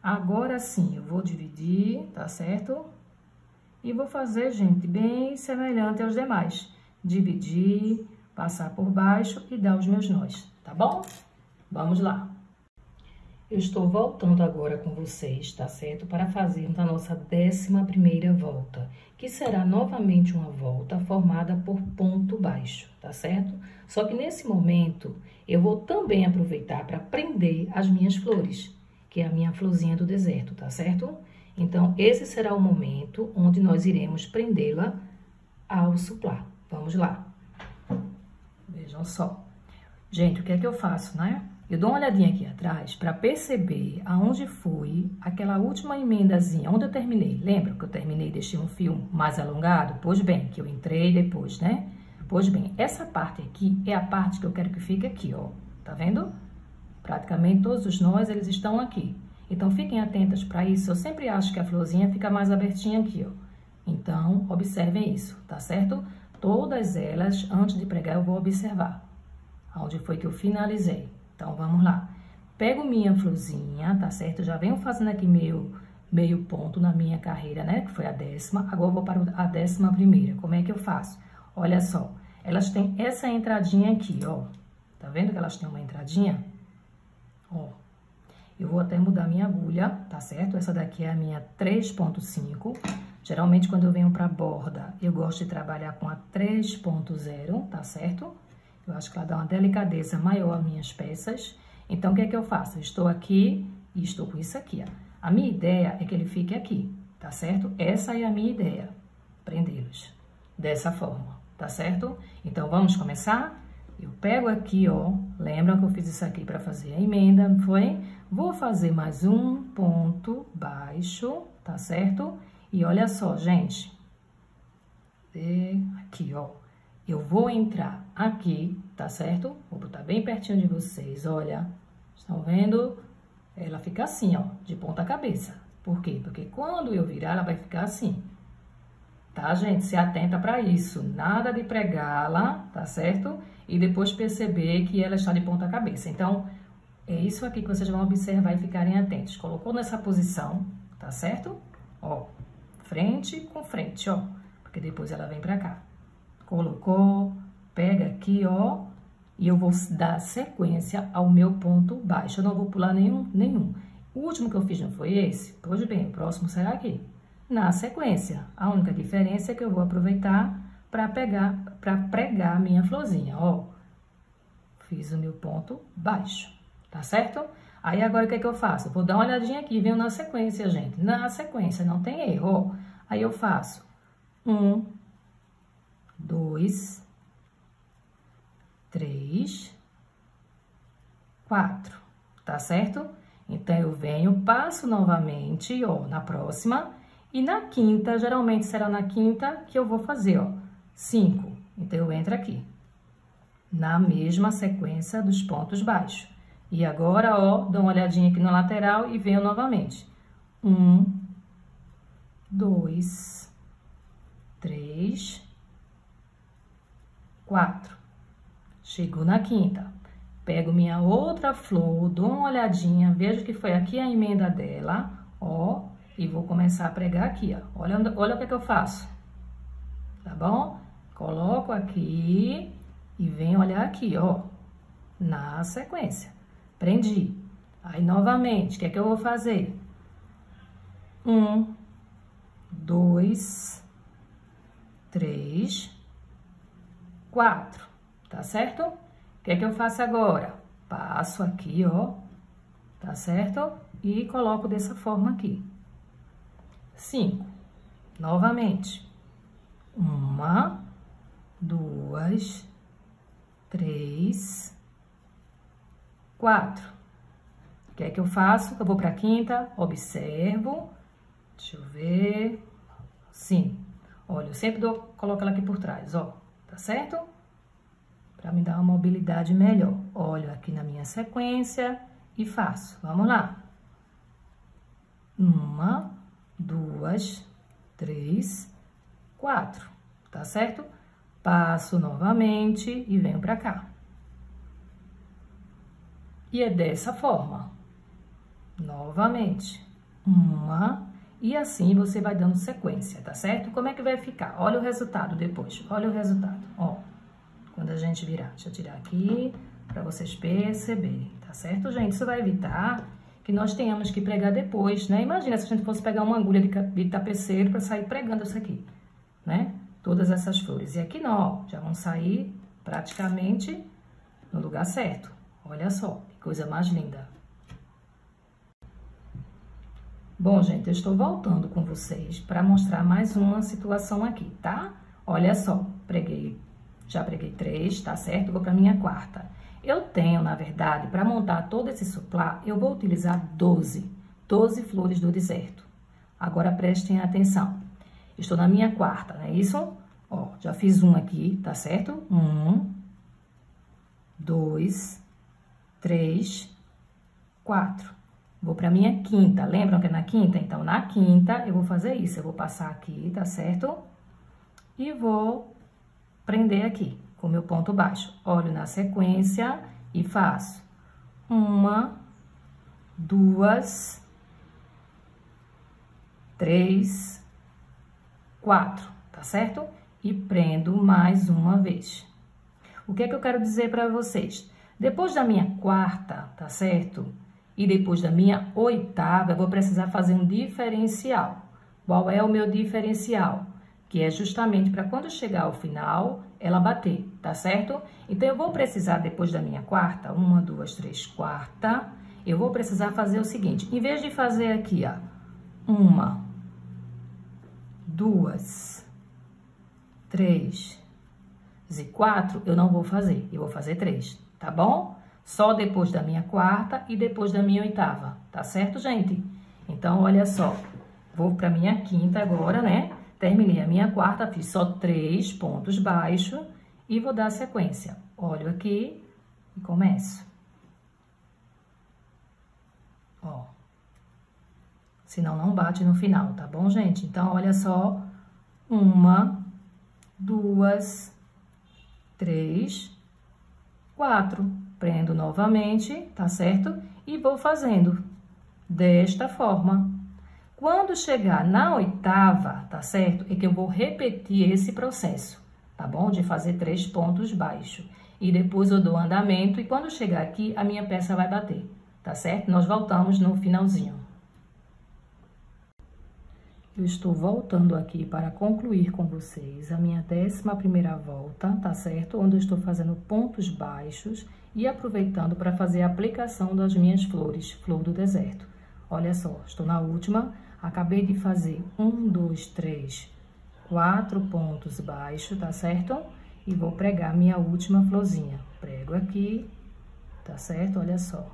Agora sim, eu vou dividir, tá certo? E vou fazer, gente, bem semelhante aos demais. Dividir, passar por baixo e dar os meus nós, tá bom? Vamos lá. Eu estou voltando agora com vocês, tá certo? Para fazermos a nossa décima primeira volta, que será novamente uma volta formada por ponto baixo, tá certo? Só que nesse momento, eu vou também aproveitar para prender as minhas flores, que é a minha florzinha do deserto, tá certo? Então, esse será o momento onde nós iremos prendê-la ao suplá. Vamos lá. Vejam só. Gente, o que é que eu faço, né? Eu dou uma olhadinha aqui atrás para perceber aonde foi aquela última emendazinha, onde eu terminei. Lembra que eu terminei e deixei um fio mais alongado? Pois bem, que eu entrei depois, né? Pois bem, essa parte aqui é a parte que eu quero que fique aqui, ó. Tá vendo? Praticamente todos os nós, eles estão aqui. Então, fiquem atentas para isso. Eu sempre acho que a florzinha fica mais abertinha aqui, ó. Então, observem isso, tá certo? Todas elas, antes de pregar, eu vou observar. Onde foi que eu finalizei. Então, vamos lá. Pego minha florzinha, tá certo? Já venho fazendo aqui meio, meio ponto na minha carreira, né? Que foi a décima. Agora, vou para a décima primeira. Como é que eu faço? Olha só. Elas têm essa entradinha aqui, ó. Tá vendo que elas têm uma entradinha? Ó. Eu vou até mudar minha agulha, tá certo? Essa daqui é a minha 3.5. Geralmente, quando eu venho pra borda, eu gosto de trabalhar com a 3.0, tá certo? Eu acho que ela dá uma delicadeza maior às minhas peças. Então, o que é que eu faço? Eu estou aqui e estou com isso aqui, ó. A minha ideia é que ele fique aqui, tá certo? Essa é a minha ideia, prendê-los dessa forma, tá certo? Então, vamos começar? Eu pego aqui, ó, lembram que eu fiz isso aqui para fazer a emenda, não foi? Vou fazer mais um ponto baixo, tá certo? E olha só, gente. Aqui, ó. Eu vou entrar aqui, tá certo? Vou botar bem pertinho de vocês, olha. Estão vendo? Ela fica assim, ó, de ponta cabeça. Por quê? Porque quando eu virar, ela vai ficar assim. Tá, gente? Se atenta para isso. Nada de pregá-la, tá certo? E depois perceber que ela está de ponta cabeça. Então, é isso aqui que vocês vão observar e ficarem atentos. Colocou nessa posição, tá certo? Ó, frente com frente, ó. Porque depois ela vem pra cá. Colocou, pega aqui, ó. E eu vou dar sequência ao meu ponto baixo. Eu não vou pular nenhum, nenhum. O último que eu fiz não foi esse? Pois bem, o próximo será aqui. Na sequência. A única diferença é que eu vou aproveitar para pegar, para pregar a minha florzinha, ó. Fiz o meu ponto baixo tá certo? Aí agora o que é que eu faço? vou dar uma olhadinha aqui, venho na sequência, gente. Na sequência, não tem erro. Aí eu faço um, dois, três, quatro, tá certo? Então, eu venho, passo novamente, ó, na próxima. E na quinta, geralmente será na quinta que eu vou fazer, ó, cinco. Então, eu entro aqui. Na mesma sequência dos pontos baixos. E agora, ó, dou uma olhadinha aqui na lateral e venho novamente. Um, dois, três, quatro. Chegou na quinta. Pego minha outra flor, dou uma olhadinha, vejo que foi aqui a emenda dela, ó, e vou começar a pregar aqui, ó. Olha, olha o que, é que eu faço. Tá bom? Coloco aqui e venho olhar aqui, ó, na sequência. Prendi. Aí, novamente, o que é que eu vou fazer? Um, dois, três, quatro. Tá certo? O que é que eu faço agora? Passo aqui, ó. Tá certo? E coloco dessa forma aqui. Cinco. Novamente. Uma, duas, três, Quatro. O que é que eu faço? Eu vou para a quinta, observo. Deixa eu ver. Sim. Olha, eu sempre dou, coloco ela aqui por trás, ó. Tá certo? Para me dar uma mobilidade melhor. Olho aqui na minha sequência e faço. Vamos lá. Uma, duas, três, quatro. Tá certo? Passo novamente e venho para cá. E é dessa forma. Novamente. Uma. E assim você vai dando sequência, tá certo? Como é que vai ficar? Olha o resultado depois. Olha o resultado. Ó. Quando a gente virar. Deixa eu tirar aqui para vocês perceberem, tá certo, gente? Isso vai evitar que nós tenhamos que pregar depois, né? Imagina se a gente fosse pegar uma agulha de, de tapeceiro para sair pregando isso aqui, né? Todas essas flores. E aqui não, ó, já vão sair praticamente no lugar certo. Olha só. Coisa mais linda. Bom, gente, eu estou voltando com vocês para mostrar mais uma situação aqui, tá? Olha só, preguei, já preguei três, tá certo? Vou para minha quarta. Eu tenho, na verdade, para montar todo esse suplá, eu vou utilizar 12, 12 flores do deserto. Agora prestem atenção. Estou na minha quarta, não é isso? Ó, já fiz um aqui, tá certo? Um, dois, três, quatro. Vou para minha quinta. Lembram que é na quinta? Então, na quinta, eu vou fazer isso. Eu vou passar aqui, tá certo? E vou prender aqui. com meu ponto baixo. Olho na sequência e faço uma, duas, três, quatro, tá certo? E prendo mais uma vez. O que é que eu quero dizer para vocês? Depois da minha quarta, tá certo? E depois da minha oitava, eu vou precisar fazer um diferencial. Qual é o meu diferencial? Que é justamente para quando chegar ao final, ela bater, tá certo? Então, eu vou precisar, depois da minha quarta, uma, duas, três, quarta, eu vou precisar fazer o seguinte, em vez de fazer aqui, ó, uma, duas, três e quatro, eu não vou fazer, eu vou fazer três, tá bom? Só depois da minha quarta e depois da minha oitava, tá certo, gente? Então, olha só, vou para minha quinta agora, né? Terminei a minha quarta, fiz só três pontos baixos e vou dar sequência. Olho aqui e começo. Ó. Senão não bate no final, tá bom, gente? Então, olha só. Uma, duas, três, quatro. Prendo novamente, tá certo? E vou fazendo desta forma. Quando chegar na oitava, tá certo? É que eu vou repetir esse processo, tá bom? De fazer três pontos baixos. E depois eu dou andamento e quando chegar aqui, a minha peça vai bater, tá certo? Nós voltamos no finalzinho. Eu estou voltando aqui para concluir com vocês a minha décima primeira volta, tá certo? Onde eu estou fazendo pontos baixos e aproveitando para fazer a aplicação das minhas flores, flor do deserto. Olha só, estou na última Acabei de fazer um, dois, três, quatro pontos baixos, tá certo? E vou pregar minha última florzinha. Prego aqui, tá certo? Olha só.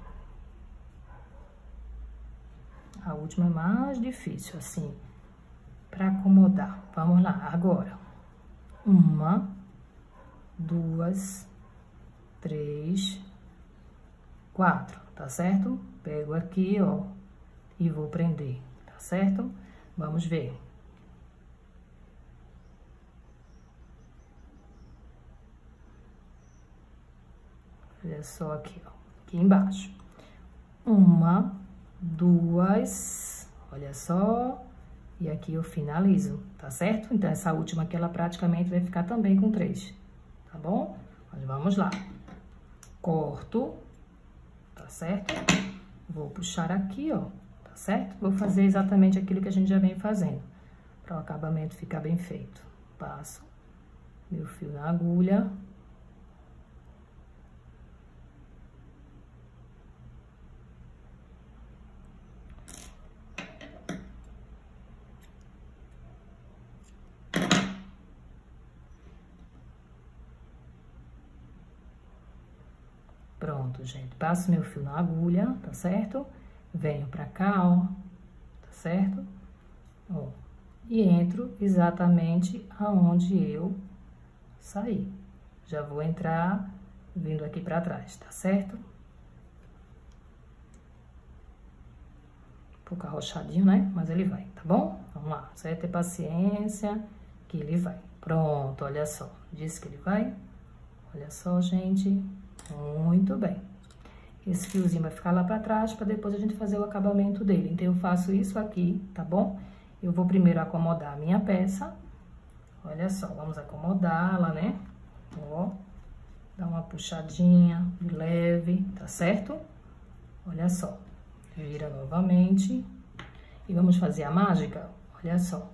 A última é mais difícil, assim, para acomodar. Vamos lá, agora. Uma, duas, três, quatro, tá certo? Pego aqui, ó, e vou prender certo? Vamos ver. Olha só aqui, ó, aqui embaixo. Uma, duas, olha só, e aqui eu finalizo, tá certo? Então, essa última aqui, ela praticamente vai ficar também com três, tá bom? Mas vamos lá. Corto, tá certo? Vou puxar aqui, ó, certo? Vou fazer exatamente aquilo que a gente já vem fazendo, para o acabamento ficar bem feito. Passo meu fio na agulha. Gente. Passo meu fio na agulha, tá certo? venho pra cá, ó, tá certo? Ó, e entro exatamente aonde eu saí. Já vou entrar vindo aqui pra trás, tá certo? Um pouco arrochadinho, né? Mas ele vai, tá bom? Vamos lá, só é ter paciência que ele vai. Pronto, olha só. Disse que ele vai? Olha só, gente. Muito bem. Esse fiozinho vai ficar lá pra trás, pra depois a gente fazer o acabamento dele. Então, eu faço isso aqui, tá bom? Eu vou primeiro acomodar a minha peça. Olha só, vamos acomodá-la, né? Ó, dá uma puxadinha de leve, tá certo? Olha só, vira novamente. E vamos fazer a mágica? Olha só.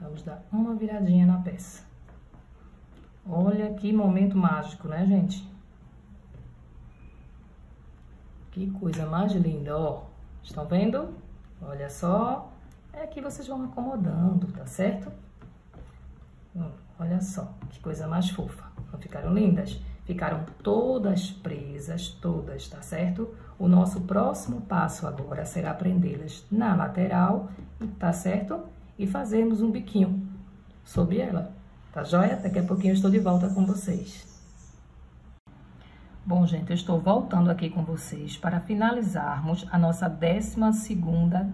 Vamos dar uma viradinha na peça. Olha que momento mágico, né, gente? Que coisa mais linda, ó. Estão vendo? Olha só. É que vocês vão acomodando, tá certo? Hum, olha só, que coisa mais fofa. Não ficaram lindas? Ficaram todas presas, todas, tá certo? O nosso próximo passo agora será prendê-las na lateral, tá certo? E fazermos um biquinho sobre ela, tá joia? Daqui a pouquinho eu estou de volta com vocês. Bom, gente, eu estou voltando aqui com vocês para finalizarmos a nossa décima segunda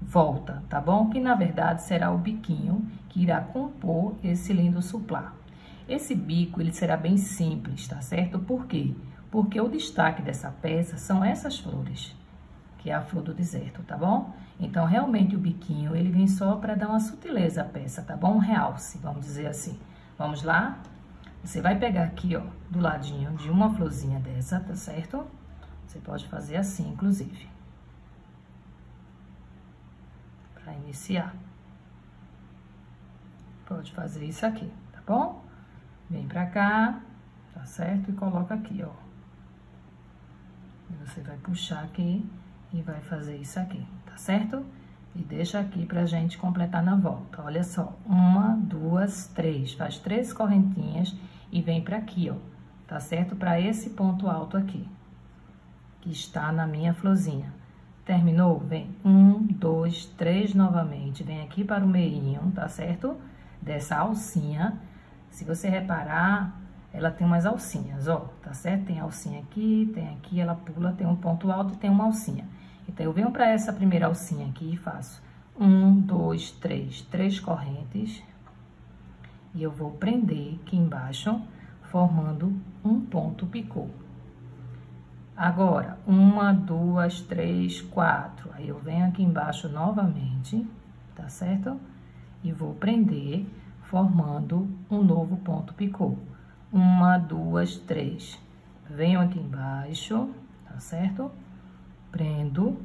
volta, tá bom? Que, na verdade, será o biquinho que irá compor esse lindo suplá. Esse bico, ele será bem simples, tá certo? Por quê? Porque o destaque dessa peça são essas flores, que é a flor do deserto, tá bom? Então, realmente, o biquinho, ele vem só para dar uma sutileza à peça, tá bom? Um realce, vamos dizer assim. Vamos lá? Você vai pegar aqui, ó, do ladinho de uma florzinha dessa, tá certo? Você pode fazer assim, inclusive. Para iniciar. Pode fazer isso aqui, tá bom? Vem pra cá, tá certo? E coloca aqui, ó. E você vai puxar aqui e vai fazer isso aqui, tá certo? E deixa aqui pra gente completar na volta. Olha só, uma, duas, três. Faz três correntinhas e vem pra aqui, ó. Tá certo? Pra esse ponto alto aqui, que está na minha florzinha. Terminou? Vem um, dois, três novamente. Vem aqui para o meinho, tá certo? dessa alcinha. Se você reparar, ela tem umas alcinhas, ó, tá certo? Tem alcinha aqui, tem aqui, ela pula, tem um ponto alto e tem uma alcinha. Então, eu venho para essa primeira alcinha aqui e faço um, dois, três, três correntes. E eu vou prender aqui embaixo, formando um ponto picô. Agora, uma, duas, três, quatro. Aí, eu venho aqui embaixo novamente, tá certo? e vou prender, formando um novo ponto picô. Uma, duas, três. Venho aqui embaixo, tá certo? Prendo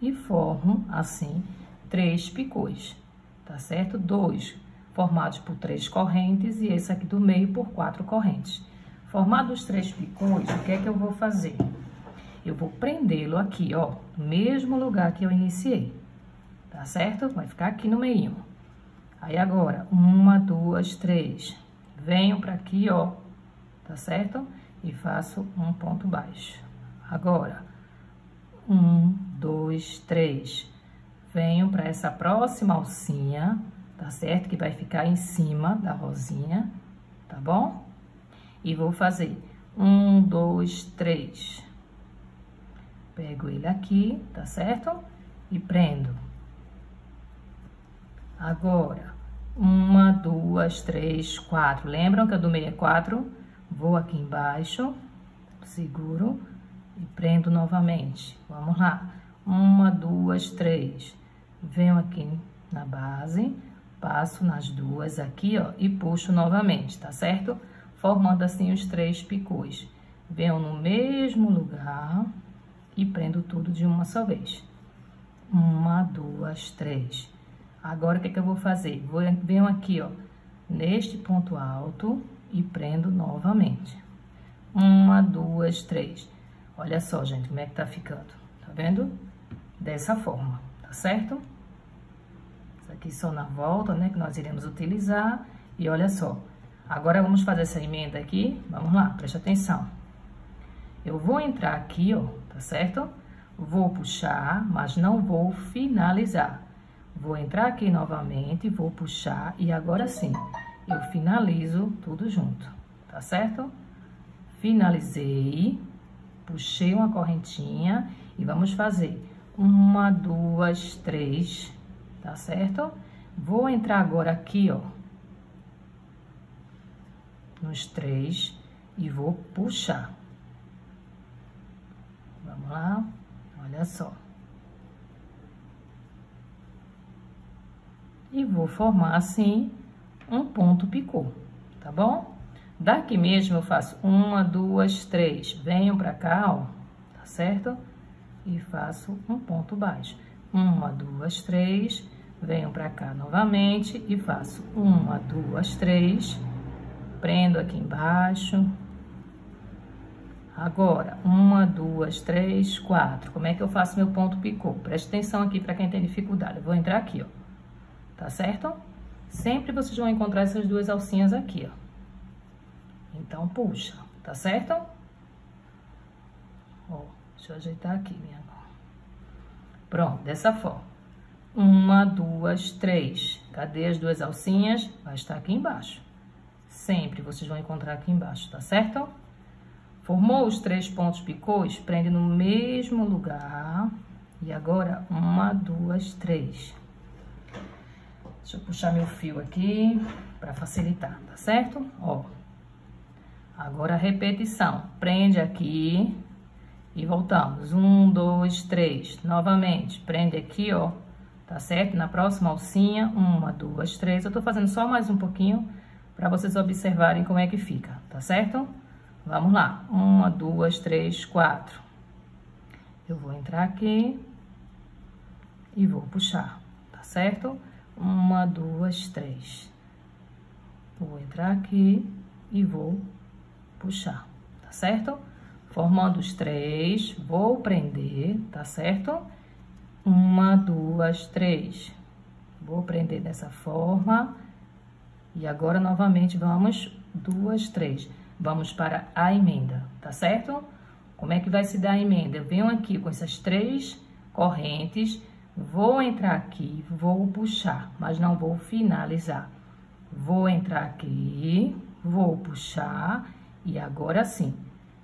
e formo, assim, três picôs, tá certo? Dois formados por três correntes e esse aqui do meio por quatro correntes. Formados os três picôs, o que é que eu vou fazer? Eu vou prendê-lo aqui, ó, no mesmo lugar que eu iniciei, tá certo? Vai ficar aqui no meio. Aí agora, uma, duas, três. Venho para aqui, ó, tá certo? E faço um ponto baixo. Agora, um, dois, três. Venho para essa próxima alcinha, tá certo? Que vai ficar em cima da rosinha, tá bom? E vou fazer um, dois, três. Pego ele aqui, tá certo? E prendo. Agora, uma, duas, três, quatro. Lembram que eu do meio é quatro? Vou aqui embaixo, seguro e prendo novamente. Vamos lá. Uma, duas, três. Venho aqui na base, passo nas duas aqui, ó, e puxo novamente, tá certo? Formando assim os três picôs. Venho no mesmo lugar e prendo tudo de uma só vez. Uma, duas, três. Agora, o que, é que eu vou fazer? Vou, venho aqui, ó, neste ponto alto e prendo novamente. Uma, duas, três. Olha só, gente, como é que tá ficando. Tá vendo? Dessa forma, tá certo? Aqui só na volta, né, que nós iremos utilizar. E olha só, agora vamos fazer essa emenda aqui. Vamos lá, preste atenção. Eu vou entrar aqui, ó, tá certo? Vou puxar, mas não vou finalizar. Vou entrar aqui novamente, vou puxar e agora sim, eu finalizo tudo junto, tá certo? Finalizei, puxei uma correntinha e vamos fazer uma, duas, três, tá certo? Vou entrar agora aqui, ó, nos três e vou puxar. Vamos lá, olha só. e vou formar assim um ponto picô, tá bom? Daqui mesmo eu faço uma, duas, três, venho pra cá, ó, tá certo? E faço um ponto baixo. Uma, duas, três, venho pra cá novamente e faço uma, duas, três, prendo aqui embaixo. Agora, uma, duas, três, quatro. Como é que eu faço meu ponto picô? Preste atenção aqui para quem tem dificuldade. Eu vou entrar aqui, ó tá certo? Sempre vocês vão encontrar essas duas alcinhas aqui, ó. Então, puxa, tá certo? Ó, deixa eu ajeitar aqui minha. Pronto, dessa forma. Uma, duas, três. Cadê as duas alcinhas? Vai estar aqui embaixo. Sempre vocês vão encontrar aqui embaixo, tá certo? Formou os três pontos picôs, prende no mesmo lugar. E agora, uma, duas, três. Deixa eu puxar meu fio aqui. para facilitar, tá certo? Ó. Agora repetição. Prende aqui e voltamos. Um, dois, três. Novamente, prende aqui, ó. Tá certo? Na próxima alcinha, uma, duas, três. Eu tô fazendo só mais um pouquinho para vocês observarem como é que fica, tá certo? Vamos lá. Uma, duas, três, quatro. Eu vou entrar aqui e vou puxar, tá certo? Uma, duas, três. Vou entrar aqui e vou puxar, tá certo? Formando os três, vou prender, tá certo? Uma, duas, três. Vou prender dessa forma. E agora, novamente, vamos duas, três. Vamos para a emenda, tá certo? Como é que vai se dar a emenda? Eu venho aqui com essas três correntes, vou entrar aqui, vou puxar, mas não vou finalizar. Vou entrar aqui, vou puxar e agora sim,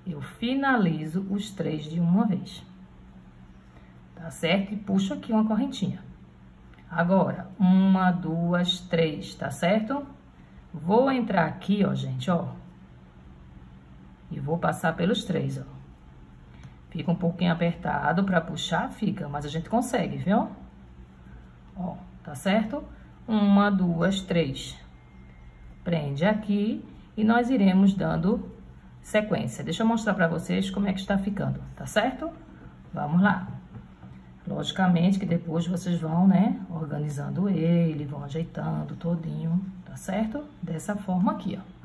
eu finalizo os três de uma vez. Tá certo? E puxo aqui uma correntinha. Agora, uma, duas, três, tá certo? Vou entrar aqui, ó, gente, ó. E vou passar pelos três, ó. Fica um pouquinho apertado para puxar, fica, mas a gente consegue, viu? Ó, tá certo? Uma, duas, três. Prende aqui e nós iremos dando sequência. Deixa eu mostrar para vocês como é que está ficando, tá certo? Vamos lá. Logicamente que depois vocês vão, né, organizando ele, vão ajeitando todinho, tá certo? Dessa forma aqui, ó.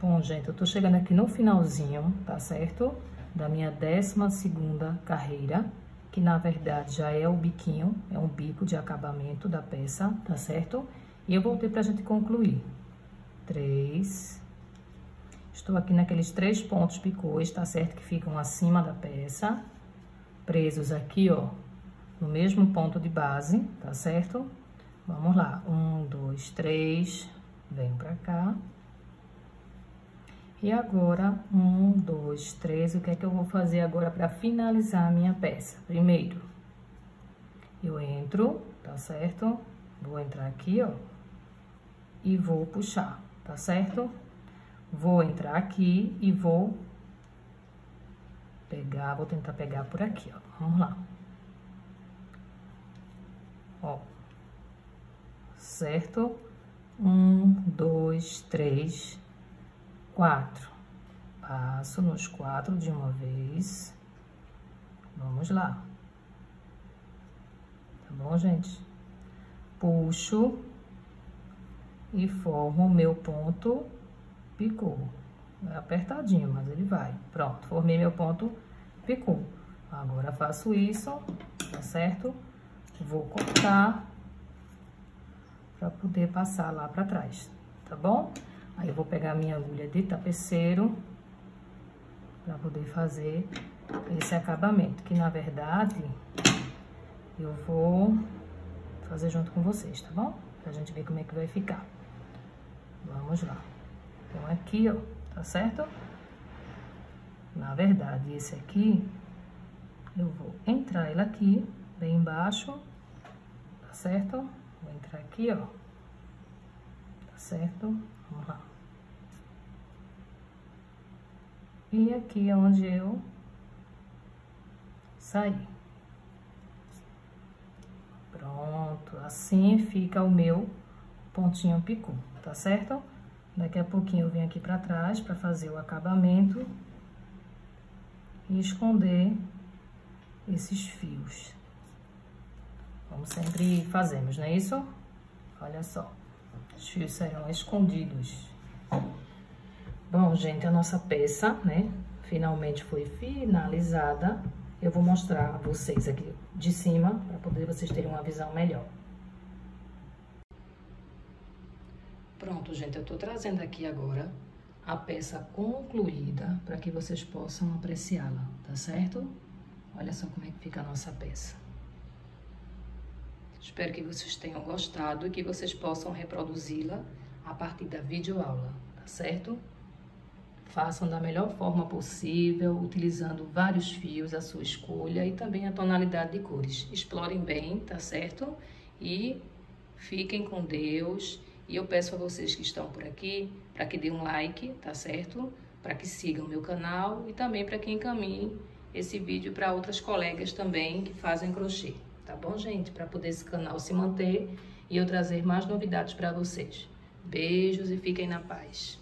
Bom, gente, eu tô chegando aqui no finalzinho, tá certo? Da minha décima segunda carreira, que na verdade já é o biquinho, é um bico de acabamento da peça, tá certo? E eu voltei pra gente concluir. Três. Estou aqui naqueles três pontos picôs, tá certo? Que ficam acima da peça. Presos aqui, ó, no mesmo ponto de base, tá certo? Vamos lá. Um, dois, três. Vem pra cá. E agora, um, dois, três. O que é que eu vou fazer agora para finalizar a minha peça? Primeiro, eu entro, tá certo? Vou entrar aqui, ó e vou puxar, tá certo? Vou entrar aqui e vou pegar, vou tentar pegar por aqui, ó. Vamos lá. Ó. Certo? Um, dois, três, quatro. Passo nos quatro de uma vez. Vamos lá. Tá bom, gente? Puxo e formo o meu ponto picô. É apertadinho, mas ele vai. Pronto, formei meu ponto picô. Agora faço isso, tá certo? Vou cortar para poder passar lá para trás, tá bom? Aí eu vou pegar minha agulha de tapeceiro para poder fazer esse acabamento, que na verdade eu vou fazer junto com vocês, tá bom? Pra gente ver como é que vai ficar. Vamos lá. Então, aqui, ó, tá certo? Na verdade, esse aqui, eu vou entrar ele aqui, bem embaixo, tá certo? Vou entrar aqui, ó, tá certo? Vamos lá. E aqui é onde eu saí. Pronto, assim fica o meu pontinho picô tá certo? Daqui a pouquinho eu venho aqui pra trás pra fazer o acabamento e esconder esses fios. Como sempre fazemos, não é isso? Olha só, os fios serão escondidos. Bom, gente, a nossa peça, né, finalmente foi finalizada. Eu vou mostrar a vocês aqui de cima, para poder vocês terem uma visão melhor. Pronto, gente, eu tô trazendo aqui agora a peça concluída para que vocês possam apreciá-la, tá certo? Olha só como é que fica a nossa peça. Espero que vocês tenham gostado e que vocês possam reproduzi-la a partir da videoaula, tá certo? Façam da melhor forma possível, utilizando vários fios à sua escolha e também a tonalidade de cores. Explorem bem, tá certo? E Fiquem com Deus. E eu peço a vocês que estão por aqui para que dêem um like, tá certo? Para que sigam meu canal e também para que encaminhem esse vídeo para outras colegas também que fazem crochê, tá bom, gente? Para poder esse canal se manter e eu trazer mais novidades para vocês. Beijos e fiquem na paz.